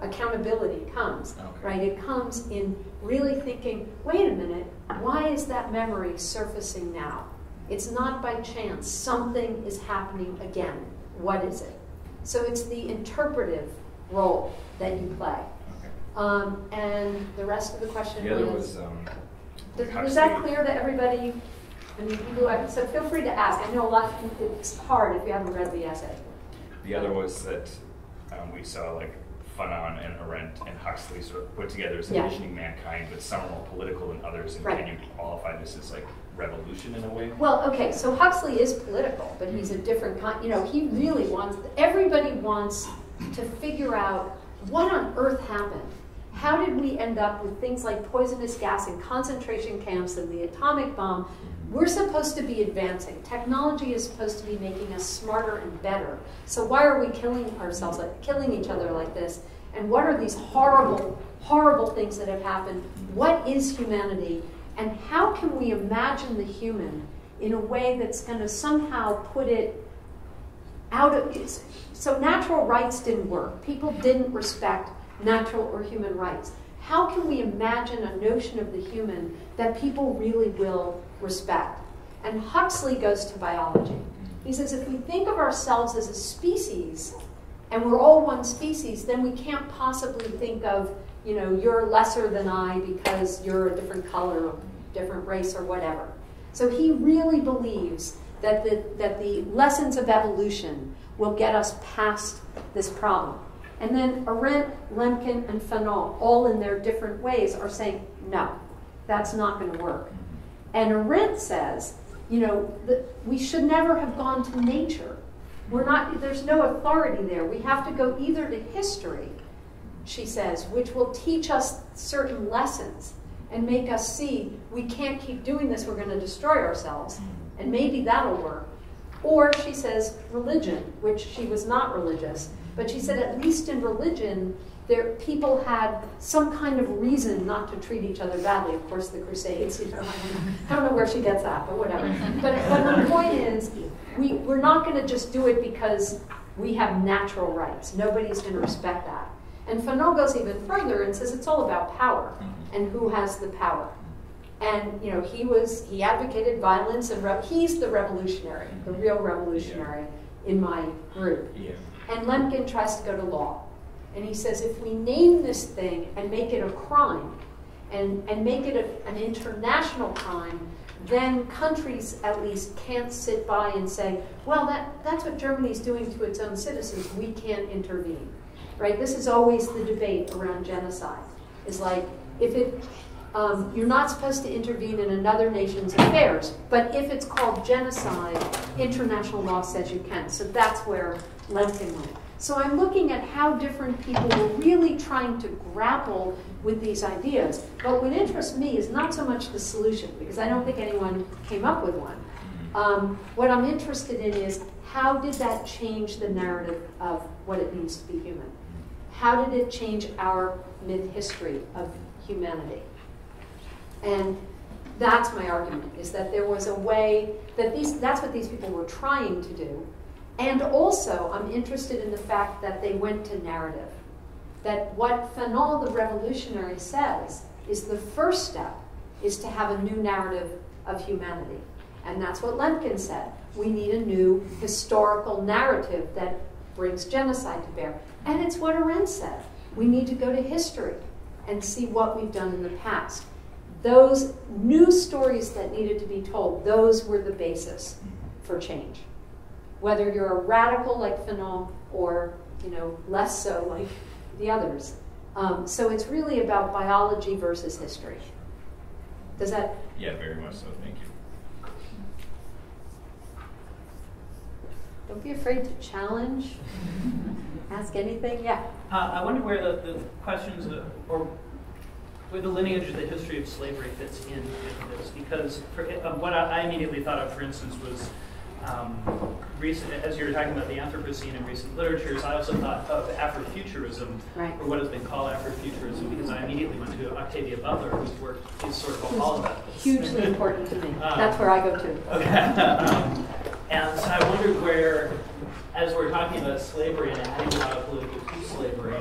accountability comes, okay. right? It comes in really thinking, wait a minute, why is that memory surfacing now? It's not by chance. Something is happening again. What is it? So it's the interpretive role that you play. Okay. Um, and the rest of the question The was, was, um. Does- was that clear to everybody? I mean, people, I- so feel free to ask. I know a lot, it's hard if you haven't read the essay. The other was that um, we saw like Fanon and Arendt and Huxley sort of put together as Yeah. envisioning mankind, but some are more political than others. And Right. can you qualify this as like revolution in a way? Well, okay, so Huxley is political, but he's a mm-hmm. different kind, you know, he really wants, everybody wants to figure out what on earth happened. How did we end up with things like poisonous gas and concentration camps and the atomic bomb? Mm-hmm. We're supposed to be advancing. Technology is supposed to be making us smarter and better. So why are we killing ourselves, like killing each other like this? And what are these horrible, horrible things that have happened? What is humanity? And how can we imagine the human in a way that's going to somehow put it out of so natural rights didn't work. People didn't respect natural or human rights. How can we imagine a notion of the human that people really will respect? And Huxley goes to biology. He says if we think of ourselves as a species and we're all one species, then we can't possibly think of, you know, you're lesser than I because you're a different color, or different race, or whatever. So he really believes that the, that the lessons of evolution will get us past this problem. And then Arendt, Lemkin, and Fanon, all in their different ways, are saying, no, that's not going to work. And Arendt says, you know, we should never have gone to nature. We're not, there's no authority there. We have to go either to history, she says, which will teach us certain lessons and make us see we can't keep doing this, we're going to destroy ourselves, and maybe that'll work. Or she says religion, which she was not religious, but she said at least in religion, there people had some kind of reason not to treat each other badly. Of course, the Crusades, you know, I don't know where she gets that, but whatever. But, but her point is, we, we're not going to just do it because we have natural rights. Nobody's going to respect that. And Fanon goes even further and says it's all about power and who has the power. And you know, he was he advocated violence and he's the revolutionary, the real revolutionary in my group. Yeah. And Lemkin tries to go to law. And he says if we name this thing and make it a crime and, and make it a, an international crime, then countries at least can't sit by and say, well, that, that's what Germany's doing to its own citizens. We can't intervene. Right? This is always the debate around genocide. Is like, if it, um, you're not supposed to intervene in another nation's affairs, but if it's called genocide, international law says you can. So that's where Lemkin went. So I'm looking at how different people were really trying to grapple with these ideas. But what interests me is not so much the solution, because I don't think anyone came up with one. Um, what I'm interested in is how did that change the narrative of what it means to be human? How did it change our myth history of humanity? And that's my argument, is that there was a way that these, that's what these people were trying to do. And also, I'm interested in the fact that they went to narrative. That what Fanon the revolutionary says is the first step is to have a new narrative of humanity. And that's what Lemkin said. We need a new historical narrative that brings genocide to bear. And it's what Arendt said. We need to go to history and see what we've done in the past. Those new stories that needed to be told, those were the basis for change. Whether you're a radical like Fanon or you know less so like the others. Um, so it's really about biology versus history. Does that? Yeah, very much so. Thank you. Don't be afraid to challenge. Ask anything. Yeah. Uh, I wonder where the, the questions uh, or where the lineage of the history of slavery fits in with this, because for, uh, what I, I immediately thought of, for instance, was um, recent, as you were talking about the Anthropocene in recent literatures, I also thought of Afrofuturism, Right. or what has been called Afrofuturism, because I immediately went to Octavia Butler, whose work is sort of all about this. Hugely important to me. Um, That's where I go to. Okay. um, and so I wondered where, as we're talking about slavery and adding political to slavery,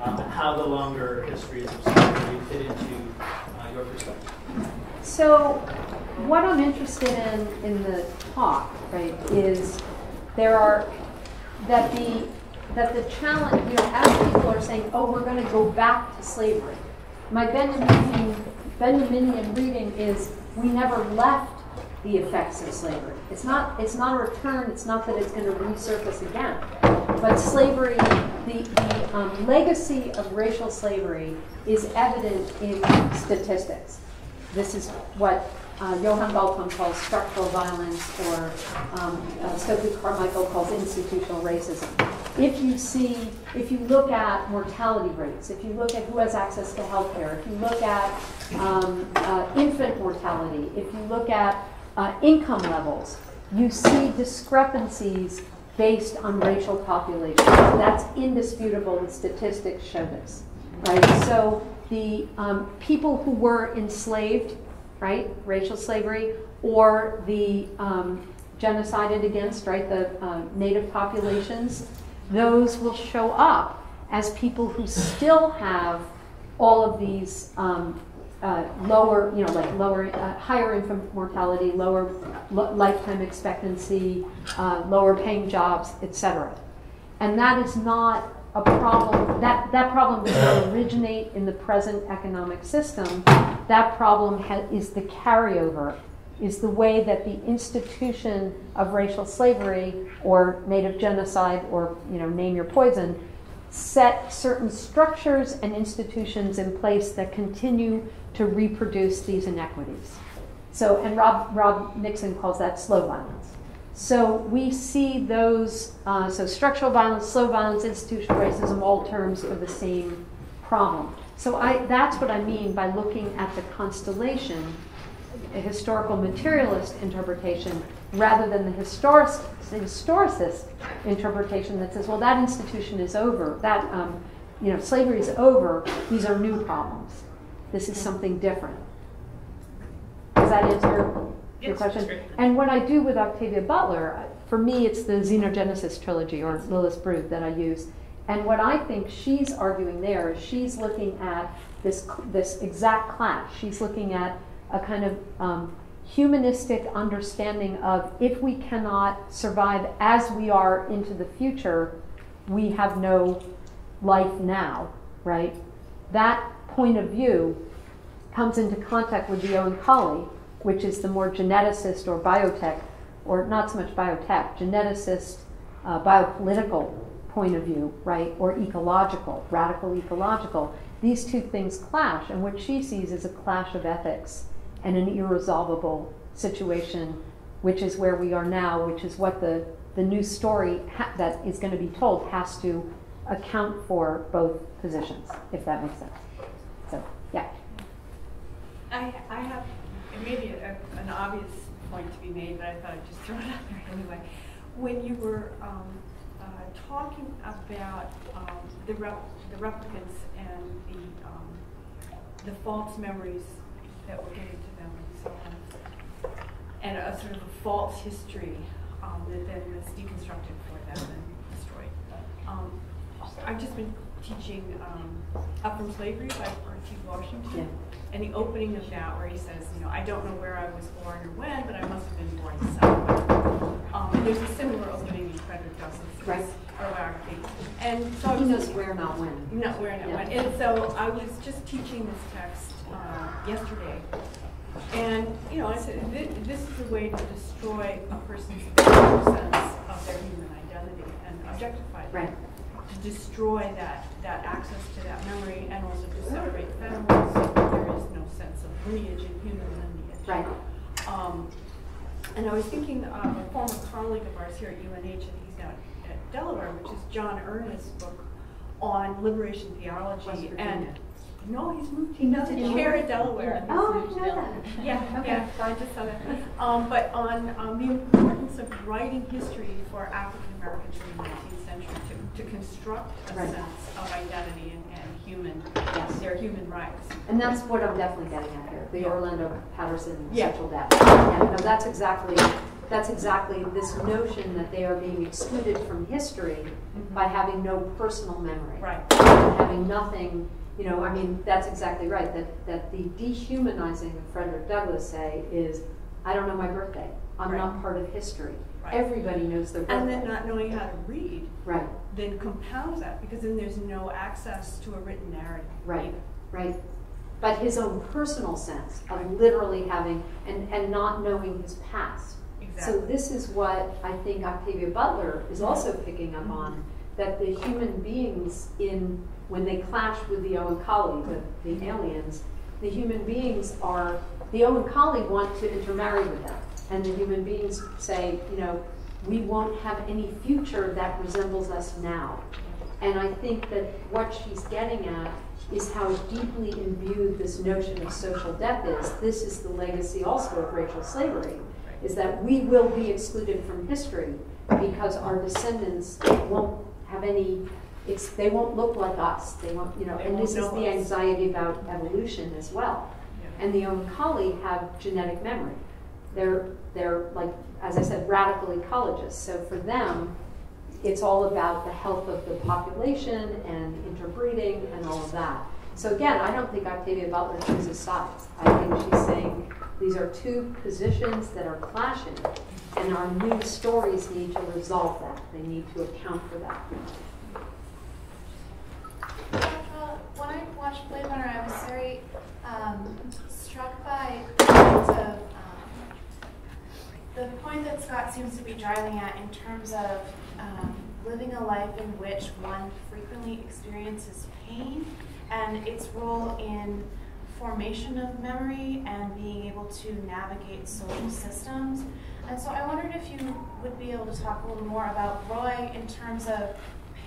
um, how the longer histories of slavery fit into uh, your perspective. So, what I'm interested in in the talk, right, is there are that the that the challenge, you know, as people are saying, oh, we're going to go back to slavery. My Benjaminian, Benjaminian reading is we never left the effects of slavery. It's not, it's not a return, it's not that it's going to resurface again. But slavery, the, the um, legacy of racial slavery is evident in statistics. This is what uh, Johan Galtung calls structural violence, or um, uh, Carmichael calls institutional racism. If you see, if you look at mortality rates, if you look at who has access to health care, if you look at um, uh, infant mortality, if you look at uh, income levels, you see discrepancies based on racial populations. That's indisputable, and statistics show this, right? So the um, people who were enslaved, right, racial slavery, or the um, genocided against, right, the uh, native populations, those will show up as people who still have all of these um, uh, lower, you know, like lower, uh, higher infant mortality, lower lifetime expectancy, uh, lower paying jobs, etc. And that is not a problem. That that problem does not originate in the present economic system. That problem is the carryover, is the way that the institution of racial slavery or native genocide or you know name your poison set certain structures and institutions in place that continue to reproduce these inequities. So, and Rob, Rob Nixon calls that slow violence. So we see those, uh, so structural violence, slow violence, institutional racism, all terms of the same problem. So I, that's what I mean by looking at the constellation, a historical materialist interpretation, rather than the historic, historicist interpretation that says, well, that institution is over, that um, you know, slavery is over, these are new problems. This is something different. Does that answer your question? And what I do with Octavia Butler, for me, it's the Xenogenesis trilogy or Lilith's Brood that I use. And what I think she's arguing there is she's looking at this, this exact clash. She's looking at a kind of um, humanistic understanding of if we cannot survive as we are into the future, we have no life now, right? That point of view comes into contact with the Oankali, which is the more geneticist or biotech, or not so much biotech, geneticist, uh, biopolitical point of view, right, or ecological, radical ecological. These two things clash, and what she sees is a clash of ethics and an irresolvable situation, which is where we are now, which is what the, the new story ha- that is going to be told has to account for both positions, if that makes sense. Yeah. I, I have, it may be a, an obvious point to be made, but I thought I'd just throw it out there anyway. When you were um, uh, talking about um, the, rep- the replicants and the, um, the false memories that were given to them and so on, and a sort of a false history um, that then was deconstructed for them and destroyed. Um, I've just been teaching um, Up from Slavery by R.T. Washington. Yeah. And the opening of that, where he says, you know, I don't know where I was born or when, but I must have been born somewhere. Um, and there's a similar opening in Frederick Douglass' Right. autobiography. And so I He was knows where, not when. not where, not Yeah. when. And so I was just teaching this text uh, yesterday. And, you know, I said, "Thi- this is a way to destroy a person's sense of their human identity and objectify them Right. Destroy that, that access to that memory and also to separate families so that there is no sense of lineage and human lineage. Right. Um, and I was thinking of a former colleague of ours here at UNH, and he's now at Delaware, which is John Ernest's book on liberation theology. And no, he's moved. He moved to here Delaware? at Delaware. Oh, I know that. Yeah, Okay. yeah, so I just saw that. Um, but on um, the importance of writing history for African Americans in the 19th century to, to construct a Right. sense of identity and, and human, Yes. their human rights. And that's what I'm definitely getting at here, the Yeah. Orlando Patterson Yeah. central debt. Yeah, no, that's exactly, that's exactly this notion that they are being excluded from history mm-hmm. by having no personal memory. Right. Having nothing, you know, I mean, that's exactly right, that, that the dehumanizing of Frederick Douglass say is, I don't know my birthday, I'm not part of history. Right. Everybody knows their birthday. And then not knowing how to read. Right, then compounds that, because then there's no access to a written narrative. Right, right. But his own personal sense of literally having and, and not knowing his past. Exactly. So this is what I think Octavia Butler is also picking up on, mm-hmm. that the human beings in, when they clash with the Oankali, the, the mm-hmm. aliens, the human beings are, the Oankali want to intermarry with them. And the human beings say, you know, we won't have any future that resembles us now. And I think that what she's getting at is how deeply imbued this notion of social death is. This is the legacy also of racial slavery, is that we will be excluded from history because our descendants won't have any, it's, they won't look like us. They won't, you know, They and this is the us. anxiety about evolution as well. Yeah. And the Oankali have genetic memory. They're, they're like, as I said, radical ecologists. So for them, it's all about the health of the population and interbreeding and all of that. So again, I don't think Octavia Butler chooses sides. I think she's saying these are two positions that are clashing, and our new stories need to resolve that. They need to account for that. When I watched Blade Runner, I was very um, struck by the points of the point that Scott seems to be driving at in terms of um, living a life in which one frequently experiences pain and its role in formation of memory and being able to navigate social systems. And so I wondered if you would be able to talk a little more about Roy in terms of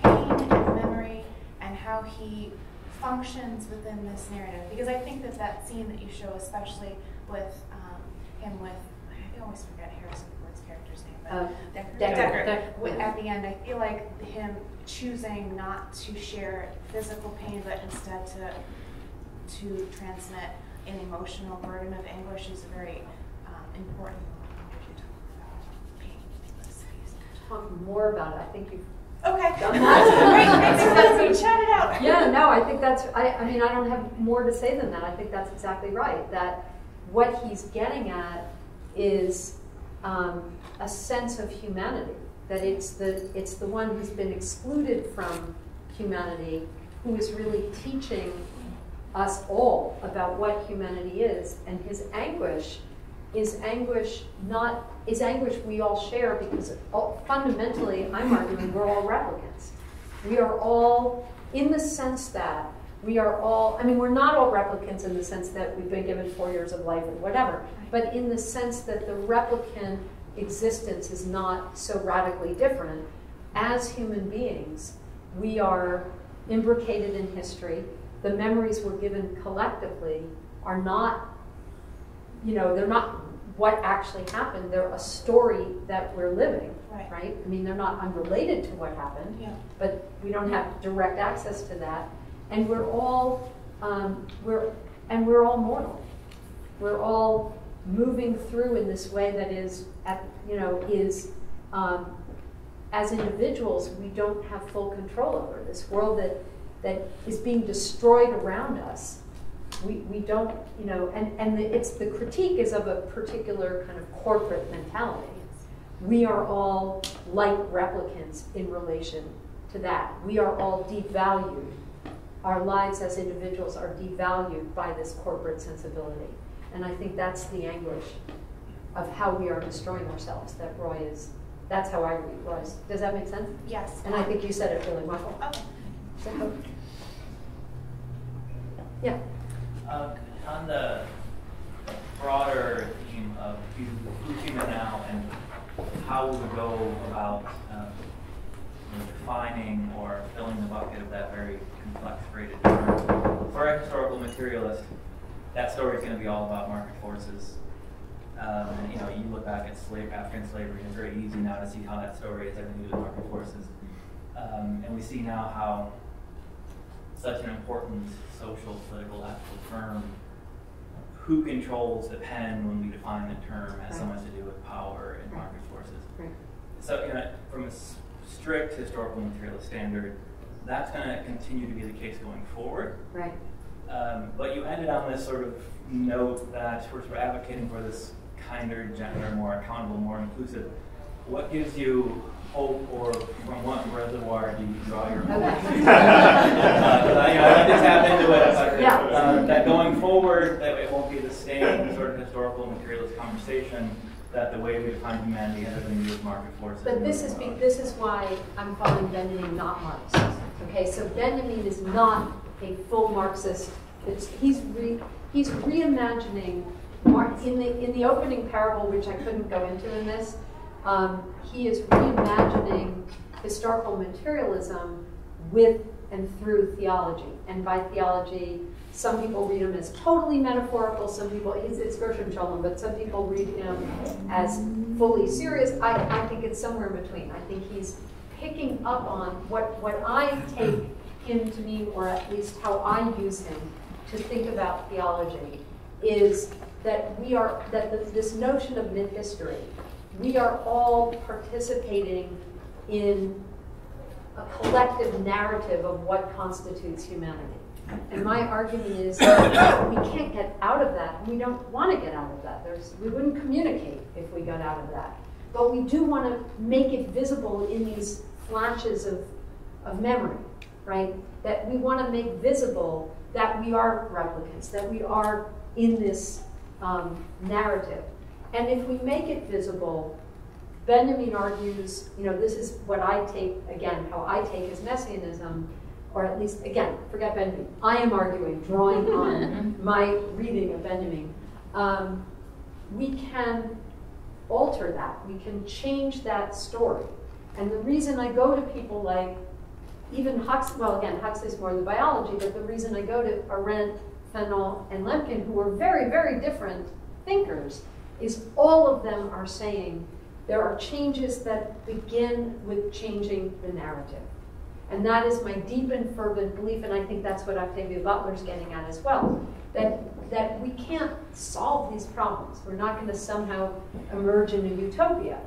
pain and memory and how he functions within this narrative. Because I think that that scene that you show, especially with um, him with, always forget Harrison Ford's character's name, but Uh, Deckard. Deckard. Deckard. With- At the end, I feel like him choosing not to share physical pain, but instead to to transmit an emotional burden of anguish is very um, important. Talk about pain in this space. Talk more about it. I think you've Okay. done that. Great, thanks for letting me chat out. Yeah, no, I think that's, I, I mean, I don't have more to say than that. I think that's exactly right. That what he's getting at is um, a sense of humanity. That it's the, it's the one who's been excluded from humanity who is really teaching us all about what humanity is. And his anguish is anguish not, is anguish we all share because all, fundamentally, I'm arguing we're all replicants. We are all, in the sense that we are all, I mean, we're not all replicants in the sense that we've been given four years of life or whatever, but in the sense that the replicant existence is not so radically different. As human beings, we are imbricated in history. The memories we're given collectively are not, you know, they're not what actually happened. They're a story that we're living, Right. right? I mean, they're not unrelated to what happened Yeah. but we don't have direct access to that. And we're all, um, we're, and we're all mortal. We're all moving through in this way that is, at, you know, is, um, as individuals, we don't have full control over this world that, that is being destroyed around us. We, we don't, you know, and, and the, it's, the critique is of a particular kind of corporate mentality we are all like replicants in relation to that. We are all devalued. Our lives as individuals are devalued by this corporate sensibility. And I think that's the anguish of how we are destroying ourselves that Roy is. That's how I read Roy's. Does that make sense? Yes. And I think you said it really well. Okay. So- Yeah. Uh, on the broader theme of who- who's human now and how we go about um, defining or filling the bucket of that very complex braided term. For a historical materialist, that story is going to be all about market forces. Um, and, you know, you look back at slave, African slavery, and it's very easy now to see how that story has everything to do with market forces. Um, and we see now how such an important social, political, ethical term, who controls the pen when we define the term has so much to do with power and market forces. So, you know, from a strict historical materialist standard, that's going to continue to be the case going forward. Right. Um, but you ended on this sort of note that we're sort of advocating for this kinder, gentler, more accountable, more inclusive. What gives you hope, or from what reservoir do you draw your hope? Okay. Uh, I, I like to tap into it, but, Yeah. uh, that going forward, that it won't be the same sort of historical materialist conversation, that the way we define humanity has been used market forces. But this is, be- this is why I'm calling Benjamin not Marxist. Okay, so Benjamin is not a full Marxist. It's, he's re, he's reimagining, in the, in the opening parable, which I couldn't go into in this, um, he is reimagining historical materialism with and through theology. And by theology, some people read him as totally metaphorical, some people, it's, it's Gershom Scholem, but some people read him as fully serious. I, I think it's somewhere in between. I think he's picking up on what, what I take him to mean, or at least how I use him to think about theology, is that we are, that the, this notion of myth history, we are all participating in a collective narrative of what constitutes humanity. And my argument is that we can't get out of that, and we don't want to get out of that. There's, we wouldn't communicate if we got out of that. But we do want to make it visible in these flashes of, of memory, right? That we want to make visible that we are replicants, that we are in this um, narrative. And if we make it visible, Benjamin argues, you know, this is what I take, again, how I take as messianism, or at least, again, forget Benjamin. I am arguing, drawing on my reading of Benjamin. Um, we can alter that. We can change that story. And the reason I go to people like, even Huxley, well, again, Huxley's more the biology, but the reason I go to Arendt, Fanon, and Lemkin, who are very, very different thinkers, is all of them are saying there are changes that begin with changing the narrative. And that is my deep and fervent belief, and I think that's what Octavia Butler's getting at as well, that, that we can't solve these problems. We're not going to somehow emerge in a utopia.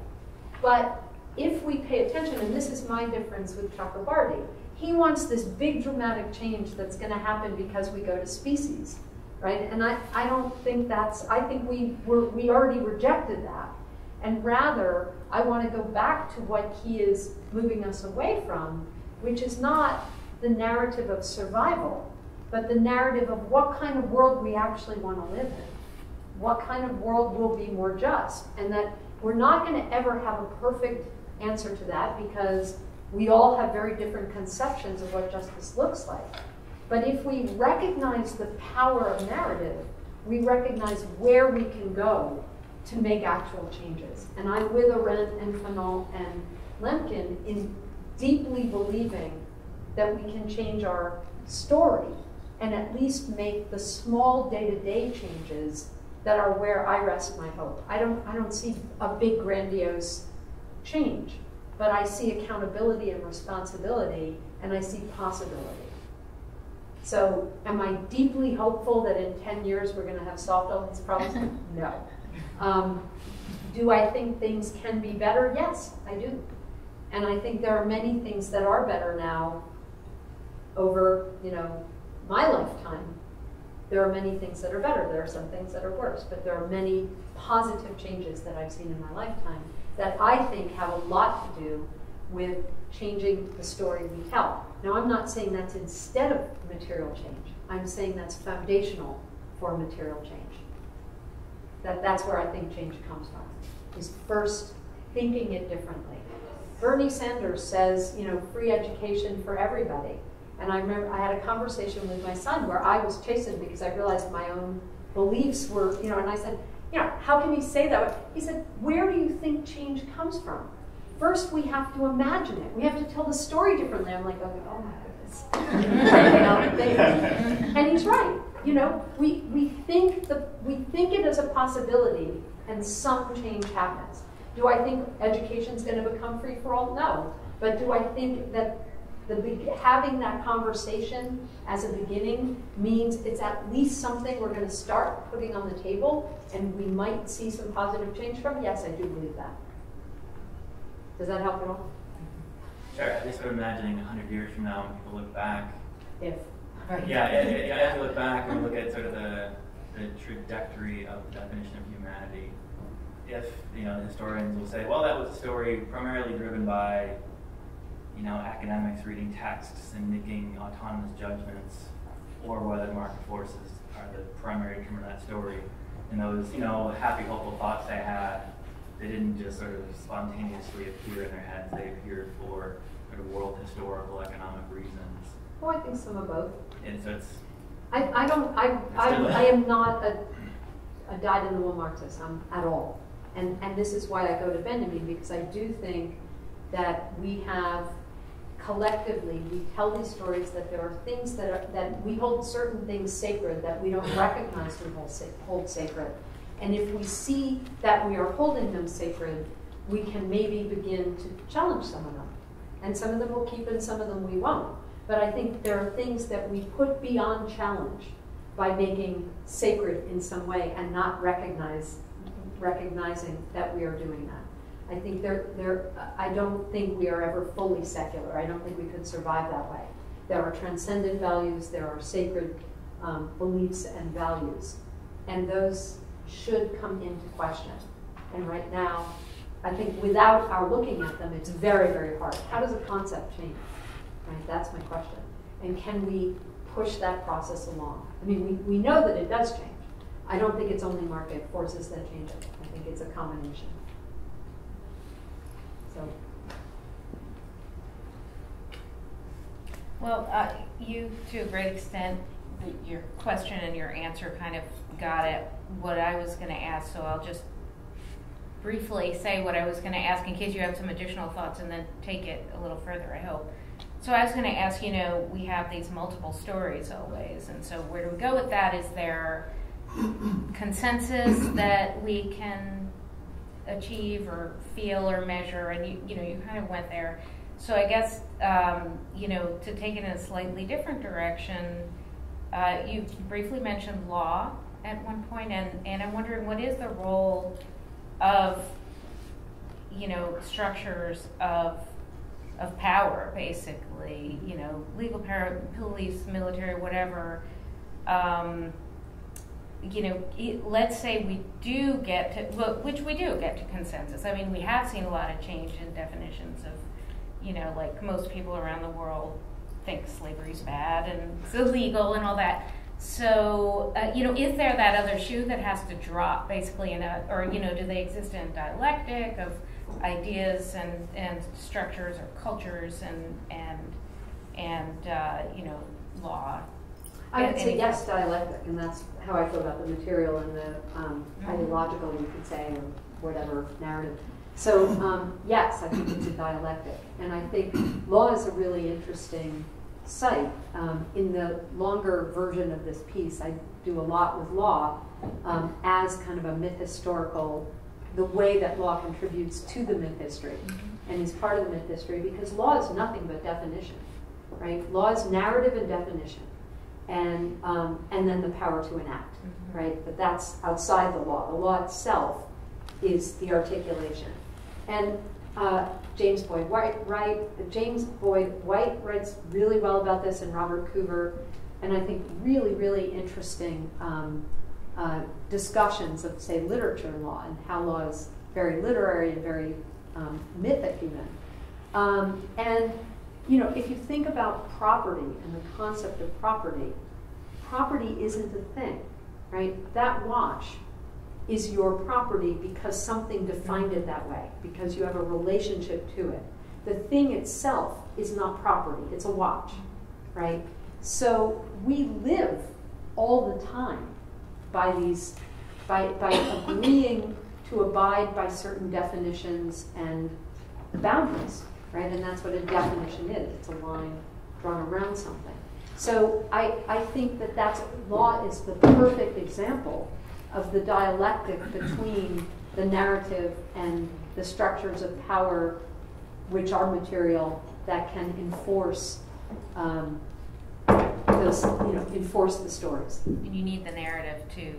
But if we pay attention, and this is my difference with Chakrabarty, he wants this big dramatic change that's going to happen because we go to species, right? And I, I don't think that's, I think we, we're, we already rejected that. And rather, I want to go back to what he is moving us away from, which is not the narrative of survival, but the narrative of what kind of world we actually want to live in. What kind of world will be more just? And that we're not going to ever have a perfect answer to that because we all have very different conceptions of what justice looks like. But if we recognize the power of narrative, we recognize where we can go to make actual changes. And I'm with Arendt and Fanon and Lemkin in deeply believing that we can change our story and at least make the small day-to-day changes that are where I rest my hope. I don't, I don't see a big grandiose change, but I see accountability and responsibility, and I see possibility. So am I deeply hopeful that in 10 years we're going to have solved all these problems? no. Um, do I think things can be better? Yes, I do. And I think there are many things that are better now over, you know, my lifetime. There are many things that are better. There are some things that are worse, but there are many positive changes that I've seen in my lifetime that I think have a lot to do with changing the story we tell. Now, I'm not saying that's instead of material change. I'm saying that's foundational for material change. That that's where I think change comes from. Is first thinking it differently. Bernie Sanders says, you know, free education for everybody. And I remember I had a conversation with my son where I was chastened because I realized my own beliefs were, you know, and I said, you know, how can he say that? He said, where do you think change comes from? First, we have to imagine it. We have to tell the story differently. I'm like, oh, oh my goodness. and he's right. You know, we, we think the we think it as a possibility, and some change happens. Do I think education is going to become free for all? No. But do I think that the having that conversation as a beginning means it's at least something we're going to start putting on the table, and we might see some positive change from? Yes, I do believe that. Does that help at all? Sure. At least I'm imagining 100 years from now when people look back. If. Right. Yeah, yeah, yeah, yeah. If you look back and look at sort of the, the trajectory of the definition of humanity, if, you know, historians will say, well, that was a story primarily driven by, you know, academics reading texts and making autonomous judgments, or whether market forces are the primary term of that story. And those, you know, happy, hopeful thoughts they had, they didn't just sort of spontaneously appear in their heads. They appeared for sort of world historical, economic reasons. Well, I think some of both. And so it's, I, I don't, I, I, I am not a, a dyed-in-the-wool Marxist, um, at all. And, and this is why I go to Benjamin, because I do think that we have, collectively, we tell these stories that there are things that are, that we hold certain things sacred that we don't recognize we hold, hold sacred. And if we see that we are holding them sacred, we can maybe begin to challenge some of them. And some of them we'll keep and some of them we won't. But I think there are things that we put beyond challenge by making sacred in some way and not recognize, recognizing that we are doing that. I think there, there, I don't think we are ever fully secular. I don't think we could survive that way. There are transcendent values, there are sacred um, beliefs and values, and those should come into question. And right now, I think without our looking at them, it's very, very hard. How does a concept change? Right, that's my question. And can we push that process along? I mean, we, we know that it does change. I don't think it's only market forces that change it. I think it's a combination. So, Well, uh, you, to a great extent, your question and your answer kind of got at what I was going to ask, so I'll just briefly say what I was going to ask in case you have some additional thoughts and then take it a little further, I hope. So I was going to ask, you know, we have these multiple stories always, and so where do we go with that? Is there consensus that we can achieve or feel or measure? And you, you know, you kind of went there. So I guess, um, you know, to take it in a slightly different direction, uh, you briefly mentioned law at one point, and, and I'm wondering what is the role of, you know, structures of of power, basically, you know, legal power, police, military, whatever. Um, you know, let's say we do get to, well, which we do get to consensus. I mean, we have seen a lot of change in definitions of, you know, like most people around the world think slavery's bad and it's illegal and all that. So, uh, you know, is there that other shoe that has to drop, basically, in a, or you know, do they exist in dialectic of ideas and, and structures or cultures and and and uh, you know, law? I would say yes, dialectic, and that's how I feel about the material and the um, Mhm. ideological, you could say, or whatever narrative. So um, yes, I think it's a dialectic, and I think law is a really interesting site. Um, in the longer version of this piece, I do a lot with law um, as kind of a myth historical, the way that law contributes to the myth history and is part of the myth history, because law is nothing but definition, right? Law is narrative and definition and um, and then the power to enact, Mhm. right? But that's outside the law. The law itself is the articulation. And uh, James Boyd White, right? James Boyd White writes really well about this, and Robert Cover, and I think really, really interesting um, uh, discussions of, say, literature and law, and how law is very literary and very um, mythic even. Um, and you know, if you think about property and the concept of property, property isn't a thing, right? That watch is your property because something defined it that way, because you have a relationship to it. The thing itself is not property, it's a watch, right? So we live all the time by these, by, by agreeing to abide by certain definitions and boundaries, right? And that's what a definition is. It's a line drawn around something. So I, I think that that's, law is the perfect example of the dialectic between the narrative and the structures of power which are material that can enforce um, those, you know, enforce the stories. And you need the narrative to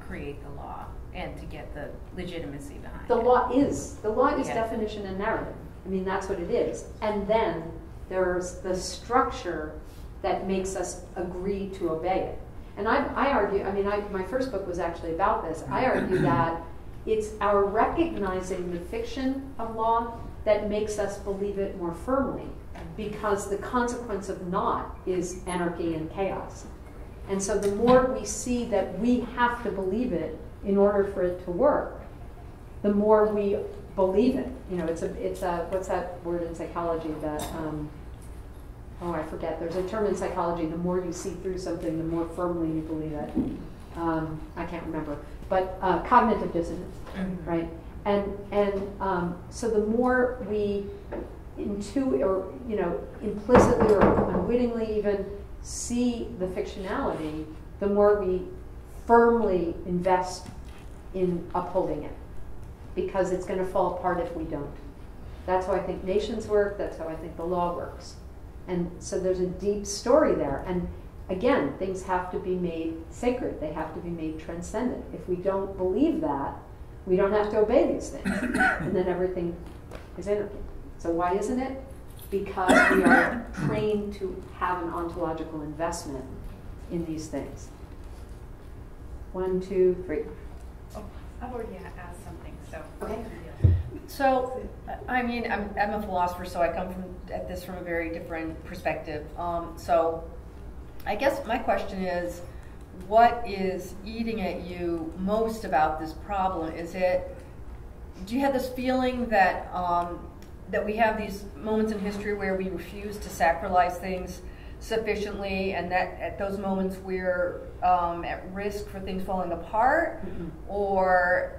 create the law and to get the legitimacy behind The it. law is, the law is Yeah. definition and narrative. I mean, that's what it is. And then there's the structure that makes us agree to obey it. And I, I argue, I mean, I, my first book was actually about this. I argue that it's our recognizing the fiction of law that makes us believe it more firmly because the consequence of not is anarchy and chaos. And so the more we see that we have to believe it in order for it to work, the more we believe it. You know, it's a, it's a, what's that word in psychology that, um, oh, I forget. There's a term in psychology. The more you see through something, the more firmly you believe it. Um, I can't remember, but uh, cognitive dissonance, right? And and um, so the more we intu or you know implicitly or unwittingly even see the fictionality, the more we firmly invest in upholding it, because it's going to fall apart if we don't. That's how I think nations work. That's how I think the law works. And so there's a deep story there. And again, things have to be made sacred, they have to be made transcendent. If we don't believe that, we don't have to obey these things. and then everything is anarchy. So, why isn't it? Because we are trained to have an ontological investment in these things. One, two, three. Oh, I've already asked something, so. Okay. So, I mean, I'm, I'm a philosopher, so I come from at this from a very different perspective. Um, so, I guess my question is, what is eating at you most about this problem? Is it, do you have this feeling that um, that we have these moments in history where we refuse to sacralize things sufficiently, and that at those moments we're um, at risk for things falling apart, Mhm. or,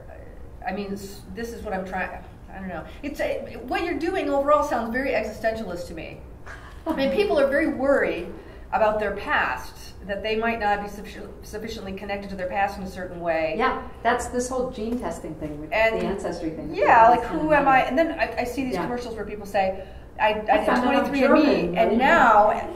I mean, s- this is what I'm trying. I don't know. It's a, what you're doing overall sounds very existentialist to me. I mean, people are very worried about their past, that they might not be suffi- sufficiently connected to their past in a certain way. Yeah, that's this whole gene testing thing with And- the ancestry thing. Yeah, like who am I? And then I, I see these Yeah. commercials where people say, I, I did found out I'm 23 German, and me, and now,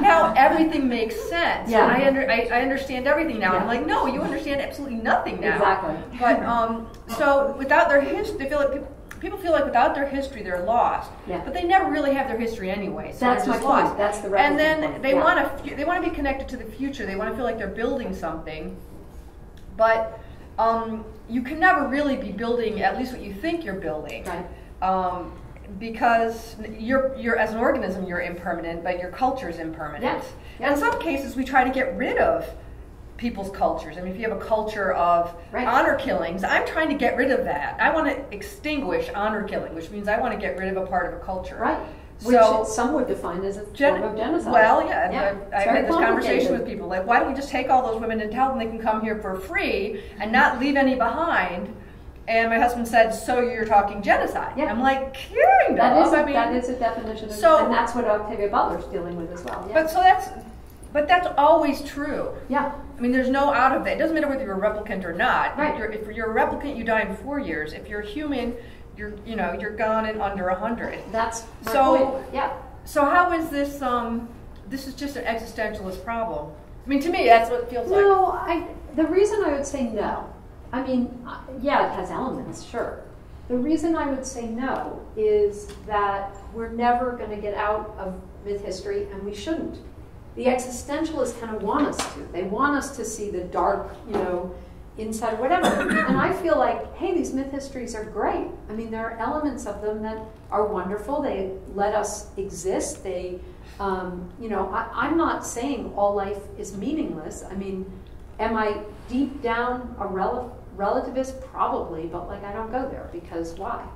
now everything makes sense. Yeah. And I, under, I, I understand everything now. Yeah. I'm like, no, you understand absolutely nothing now. Exactly. But um, so without their history, they feel like people, people feel like without their history they're lost. Yeah. But they never really have their history anyway. So That's my just point. That's the right. And then point. they Yeah. want to they want to be connected to the future. They want to feel like they're building something. But um, you can never really be building at least what you think you're building. Right. Um, because you're, you're as an organism you're impermanent, but your culture is impermanent. Yeah. Yeah. And in some cases, we try to get rid of people's cultures. I mean, if you have a culture of Right. honor killings, I'm trying to get rid of that. I want to extinguish honor killing, which means I want to get rid of a part of a culture. Right. Which So- some would define as a Gen- form of genocide. Well, yeah, Yeah, I've, I've had this conversation with people. Like, why don't we just take all those women and tell them they can come here for free and not leave any behind? And my husband said, "So you're talking genocide?" Yeah. I'm like, kind That of. is, a, I mean, that is a definition of, So- and that's what Octavia Butler's dealing with as well. Yeah. but so that's, but that's always true. yeah. I mean, there's no out of it. It doesn't matter whether you're a replicant or not. Right. If you're, if you're a replicant, you die in four years. If you're human, you're you know you're gone in under a hundred. That's So- point. Yeah. So how is this? Um, this is just an existentialist problem. I mean, to me, that's what it feels like. No, I, the reason I would say no, I mean, uh, yeah, it has elements, sure. The reason I would say no is that we're never going to get out of myth history, and we shouldn't. The existentialists kind of want us to. They want us to see the dark, you know, inside, whatever. and I feel like, hey, these myth histories are great. I mean, there are elements of them that are wonderful. They let us exist. They, um, you know, I, I'm not saying all life is meaningless. I mean, am I deep down a rel- relativist? Probably, but like I don't go there because why?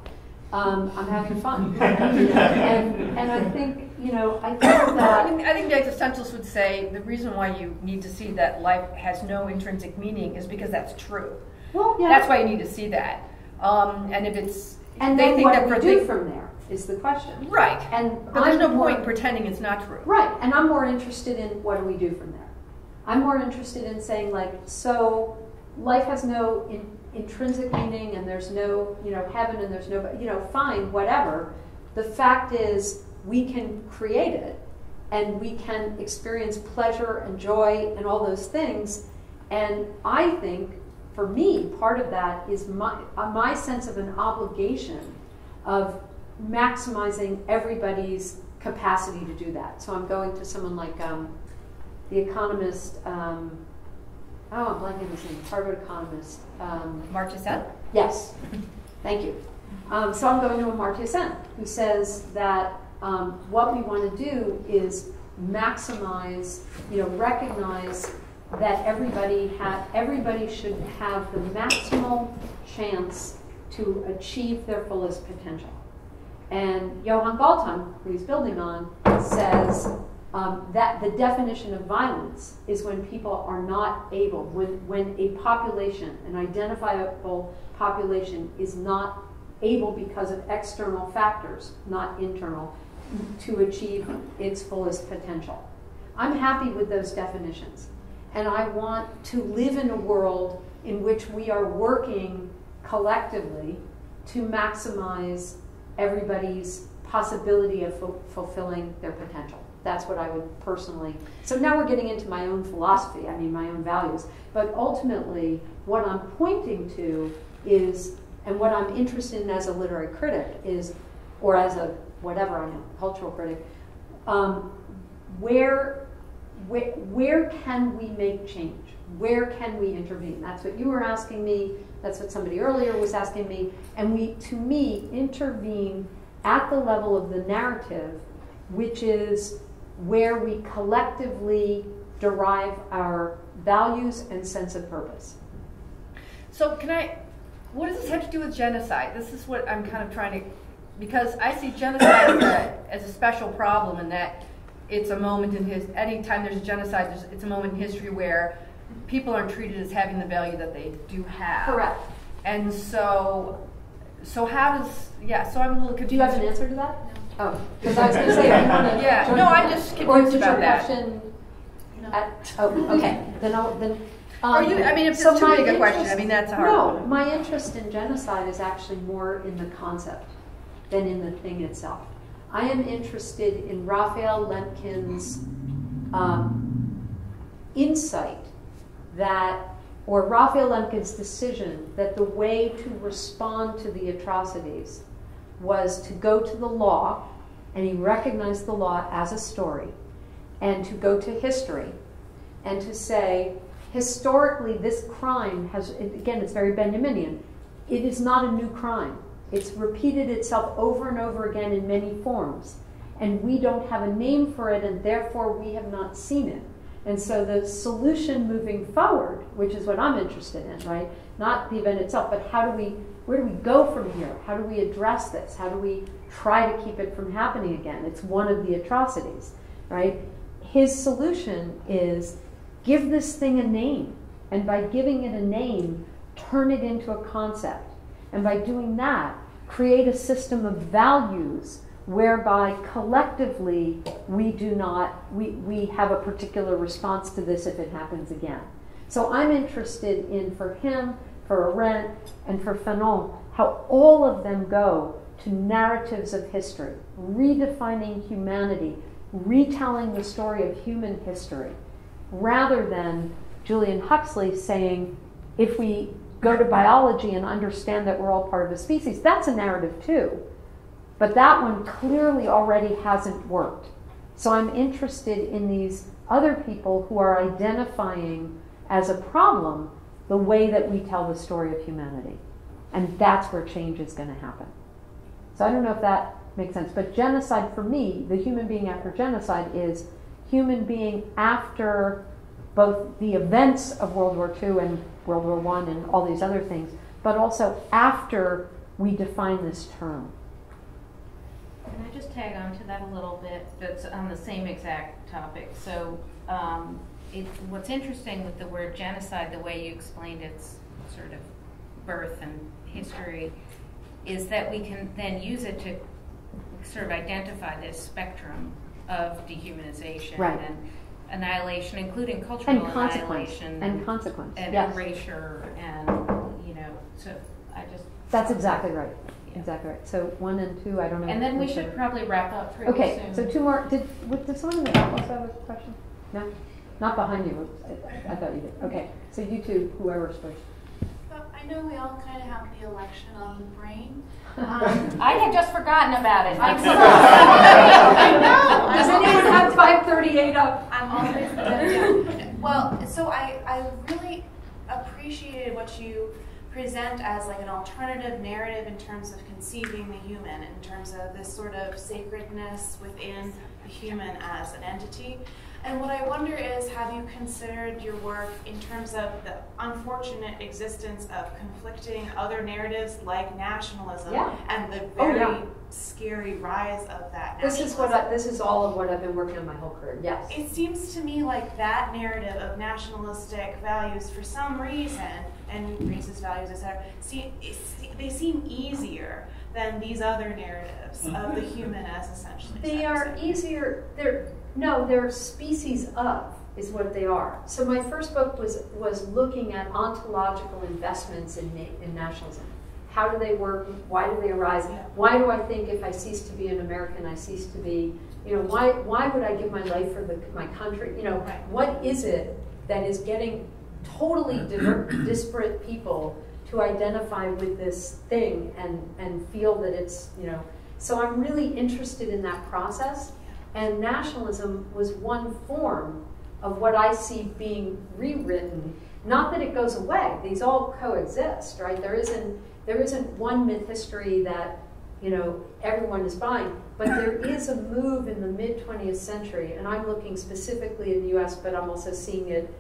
Um, I'm having fun, and and I think you know I think I that think, I think the existentialists would say the reason why you need to see that life has no intrinsic meaning is because that's true. well, yeah. That's why you need to see that. Um, and if it's and they then think what that we for do the- from there is the question. right, And but there's I'm no more- point pretending it's not true. Right, and I'm more interested in what do we do from there. I'm more interested in saying like, so life has no in, intrinsic meaning, and there's no, you know, heaven, and there's no, you know, fine, whatever. The fact is, we can create it, and we can experience pleasure and joy and all those things. And I think, for me, part of that is my uh, my sense of an obligation of maximizing everybody's capacity to do that. So I'm going to someone like um, the economist. Um, oh, I'm blanking his name. Harvard economist. Um, March is? Yes, thank you. Um, so I'm going to Amartya Sen, who says that um, what we want to do is maximize, you know, recognize that everybody ha- everybody should have the maximal chance to achieve their fullest potential. And Johan Galtung, who he's building on, says um, that the definition of violence is when people are not able, when, when a population, an identifiable population, is not able because of external factors, not internal, to achieve its fullest potential. I'm happy with those definitions. And I want to live in a world in which we are working collectively to maximize everybody's possibility of fu- fulfilling their potential. That's what I would personally. So now we're getting into my own philosophy, I mean, my own values. But ultimately, what I'm pointing to is, and what I'm interested in as a literary critic is, or as a whatever I am, cultural critic, um, where, where, where can we make change? Where can we intervene? That's what you were asking me. That's what somebody earlier was asking me. And we, to me, intervene at the level of the narrative, which is where we collectively derive our values and sense of purpose. So can I, what does this have to do with genocide? This is what I'm kind of trying to, because I see genocide as a, as a special problem in that it's a moment in his, anytime there's a genocide, there's, it's a moment in history where people aren't treated as having the value that they do have. Correct. And so, so how does, yeah, so I'm a little confused. Do you have an answer to that? Oh, because I was going to say, if you want to. Yeah, no, I'm just confused about your that. question? No. At, oh, okay. Then I'll, then. Or um, you, I mean, if so it's too my big a question, I interest- mean, that's a hard No, one. my interest in genocide is actually more in the concept than in the thing itself. I am interested in Raphael Lemkin's um, insight that, or Raphael Lemkin's decision that the way to respond to the atrocities was to go to the law, and he recognized the law as a story, and to go to history, and to say, historically, this crime has, again, it's very Benjaminian, it is not a new crime. It's repeated itself over and over again in many forms. And we don't have a name for it, and therefore we have not seen it. And so the solution moving forward, which is what I'm interested in, right? Not the event itself, but how do we, where do we go from here? How do we address this? How do we try to keep it from happening again? It's one of the atrocities, right? His solution is give this thing a name. And by giving it a name, turn it into a concept. And by doing that, create a system of values whereby collectively we do not, we, we have a particular response to this if it happens again. So I'm interested in, for him, for Arendt, and for Fanon, how all of them go to narratives of history, redefining humanity, retelling the story of human history, rather than Julian Huxley saying, if we go to biology and understand that we're all part of a species, that's a narrative too. But that one clearly already hasn't worked. So I'm interested in these other people who are identifying as a problem the way that we tell the story of humanity. And that's where change is going to happen. So I don't know if that makes sense. But genocide for me, the human being after genocide is human being after both the events of World War II and World War I and all these other things, but also after we define this term. Can I just tag on to that a little bit? That's on the same exact topic. So, um, it, what's interesting with the word genocide, the way you explained its sort of birth and history, is that we can then use it to sort of identify this spectrum of dehumanization Right. and annihilation, including cultural And consequence. annihilation And consequence. and yes. erasure, and you know. So I just That's exactly right. Yeah. Exactly right. So one and two, I don't know. And then we should probably wrap up pretty Okay, soon. so two more. Did what, did someone in the also have a question? No, not behind you. I, I thought you did. Okay, so you two, whoever's first. So I know we all kind of have the election on the brain. Um, I had just forgotten about it. I'm I'm sorry. sorry. I know. Does I'm anyone have five thirty-eight up? I'm always the yeah. Well, so I, I really appreciated what you present as like an alternative narrative in terms of conceiving the human, in terms of this sort of sacredness within the human as an entity. And what I wonder is, have you considered your work in terms of the unfortunate existence of conflicting other narratives like nationalism Yeah. and the Oh, very yeah. scary rise of that This is what I, this is all of what I've been working on my whole career, yes. It seems to me like that narrative of nationalistic values, for some reason, and racist values, etc., see, they seem easier than these other narratives of the human as essentially. They are easier, they're, no, they're species of, is what they are. So my first book was, was looking at ontological investments in, in nationalism. How do they work? Why do they arise? Why do I think if I cease to be an American, I cease to be, you know, why, why would I give my life for the, my country? You know, what is it that is getting totally disparate people to identify with this thing and, and feel that it's, you know, so I'm really interested in that process. And nationalism was one form of what I see being rewritten. Not that it goes away; these all coexist, right? There isn't there isn't one myth history that you know everyone is buying, but there is a move in the mid 20th century, and I'm looking specifically in the U.S., but I'm also seeing it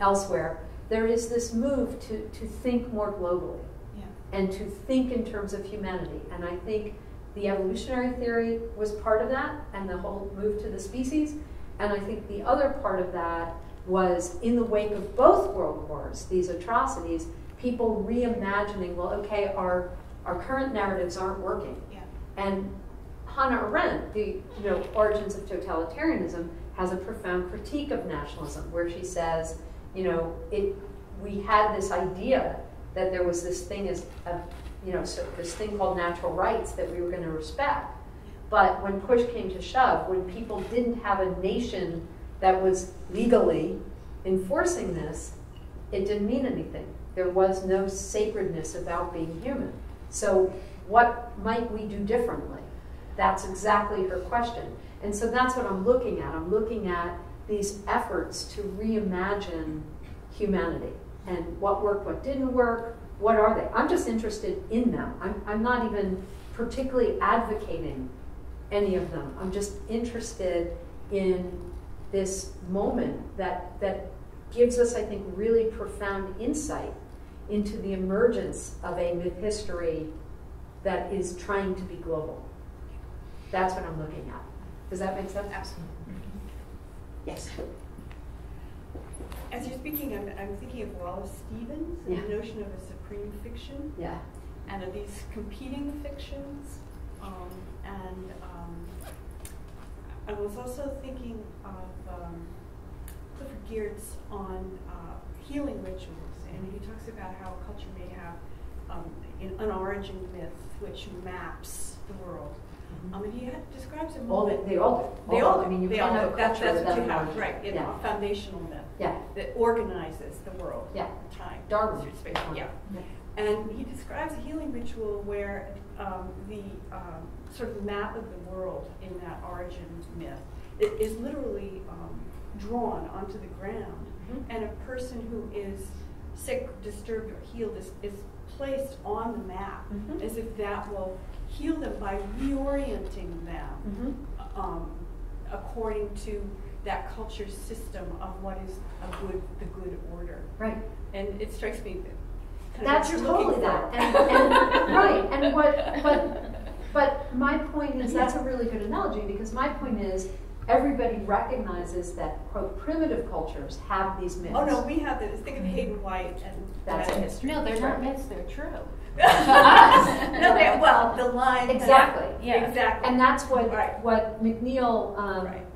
elsewhere. There is this move to to think more globally Yeah. and to think in terms of humanity. And I think the evolutionary theory was part of that and the whole move to the species. And I think the other part of that was in the wake of both world wars, these atrocities, people reimagining, well, okay, our, our current narratives aren't working. Yeah. And Hannah Arendt, the you know, origins of totalitarianism, has a profound critique of nationalism, where she says, you know, it, we had this idea that there was this thing as, a, you know, so this thing called natural rights that we were going to respect. But when push came to shove, when people didn't have a nation that was legally enforcing this, it didn't mean anything. There was no sacredness about being human. So, what might we do differently? That's exactly her question. And so that's what I'm looking at. I'm looking at these efforts to reimagine humanity and what worked, what didn't work, what are they? I'm just interested in them. I'm, I'm not even particularly advocating any of them. I'm just interested in this moment that, that gives us, I think, really profound insight into the emergence of a myth history that is trying to be global. That's what I'm looking at. Does that make sense? Absolutely. Yes. As you're speaking, I'm, I'm thinking of Wallace Stevens and Yeah. the notion of a supreme fiction Yeah. and of these competing fictions. Um, and um, I was also thinking of um, Clifford Geertz on uh, healing rituals, and he talks about how culture may have um, an an origin myth which maps the world. Um, mean, he had, describes a Mm-hmm. All moment. they, all do. They All- all, I mean, you they all have That's, that's what you have, right? You Yeah. know, a foundational myth Yeah. that organizes the world, Yeah. time, Darwin. space. Yeah. And he describes a healing ritual where um, the um, sort of map of the world in that origin myth i- is literally um, drawn onto the ground, Mhm. and a person who is sick, disturbed, or healed is, is placed on the map Mhm. as if that will heal them by reorienting them Mhm. um, according to that culture's system of what is a good, the good order. Right. And it strikes me that that's totally that. And, and, right. And what, but, but my point is that's a really good analogy because my point is everybody recognizes that quote primitive cultures have these myths. Oh, no, we have this. Think of Hayden White and That's that history. No, they're not myths, they're true. no, they, well, the line. that- Exactly. Yeah. Exactly. And that's what Right. what McNeill, um, Right.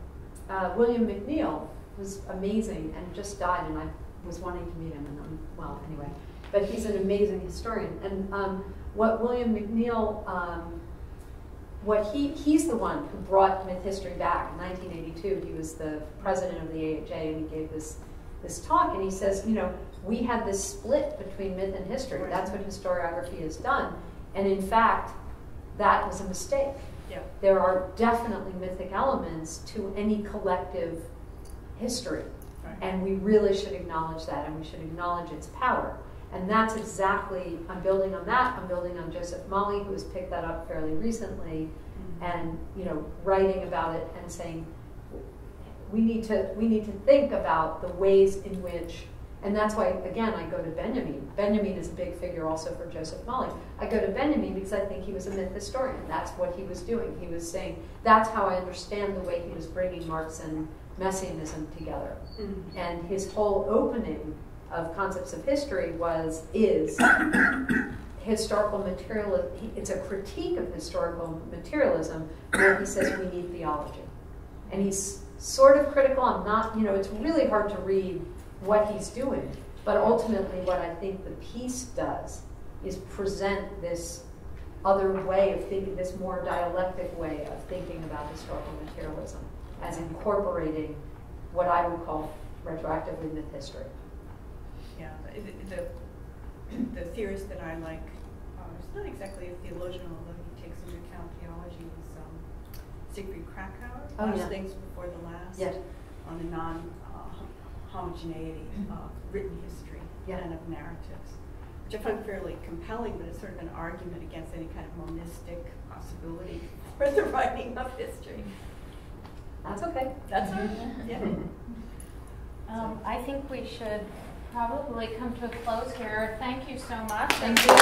uh, William McNeill was amazing and just died, and I was wanting to meet him, and um, well, anyway, but he's an amazing historian. And um, what William McNeill, um, what he he's the one who brought myth history back in 1982. He was the president of the AHA, and he gave this this talk, and he says, you know, we had this split between myth and history. Right. That's what historiography has done, and in fact, that was a mistake Yeah. there are definitely mythic elements to any collective history. Right. And we really should acknowledge that and we should acknowledge its power. And that's exactly, I'm building on that, I'm building on Joseph Mali, who has picked that up fairly recently, mm-hmm. and, you know, writing about it and saying, we need to, we need to think about the ways in which, and that's why, again, I go to Benjamin. Benjamin is a big figure also for Joseph Mali. I go to Benjamin because I think he was a myth historian. That's what he was doing. He was saying, that's how I understand the way he was bringing Marx and Messianism together. Mm-hmm. And his whole opening of concepts of history was, is historical materialism. It's a critique of historical materialism where he says we need theology. And he's sort of critical. I'm not, you know, it's really hard to read what he's doing. But ultimately, what I think the piece does is present this other way of thinking, this more dialectic way of thinking about historical materialism as incorporating what I would call retroactively myth history. Yeah, the, the, the theorist that I like, uh, is not exactly a theologian, although he takes into account theology, is um, Siegfried Kracauer. Oh, Last yeah. Things Before the Last. Yeah. On the non uh, homogeneity of written history Yeah. and of narratives, which I find fairly compelling, but it's sort of an argument against any kind of monistic possibility for the writing of history. That's okay. That's all right, yeah. Um, I think we should probably come to a close here. Thank you so much. Thank you.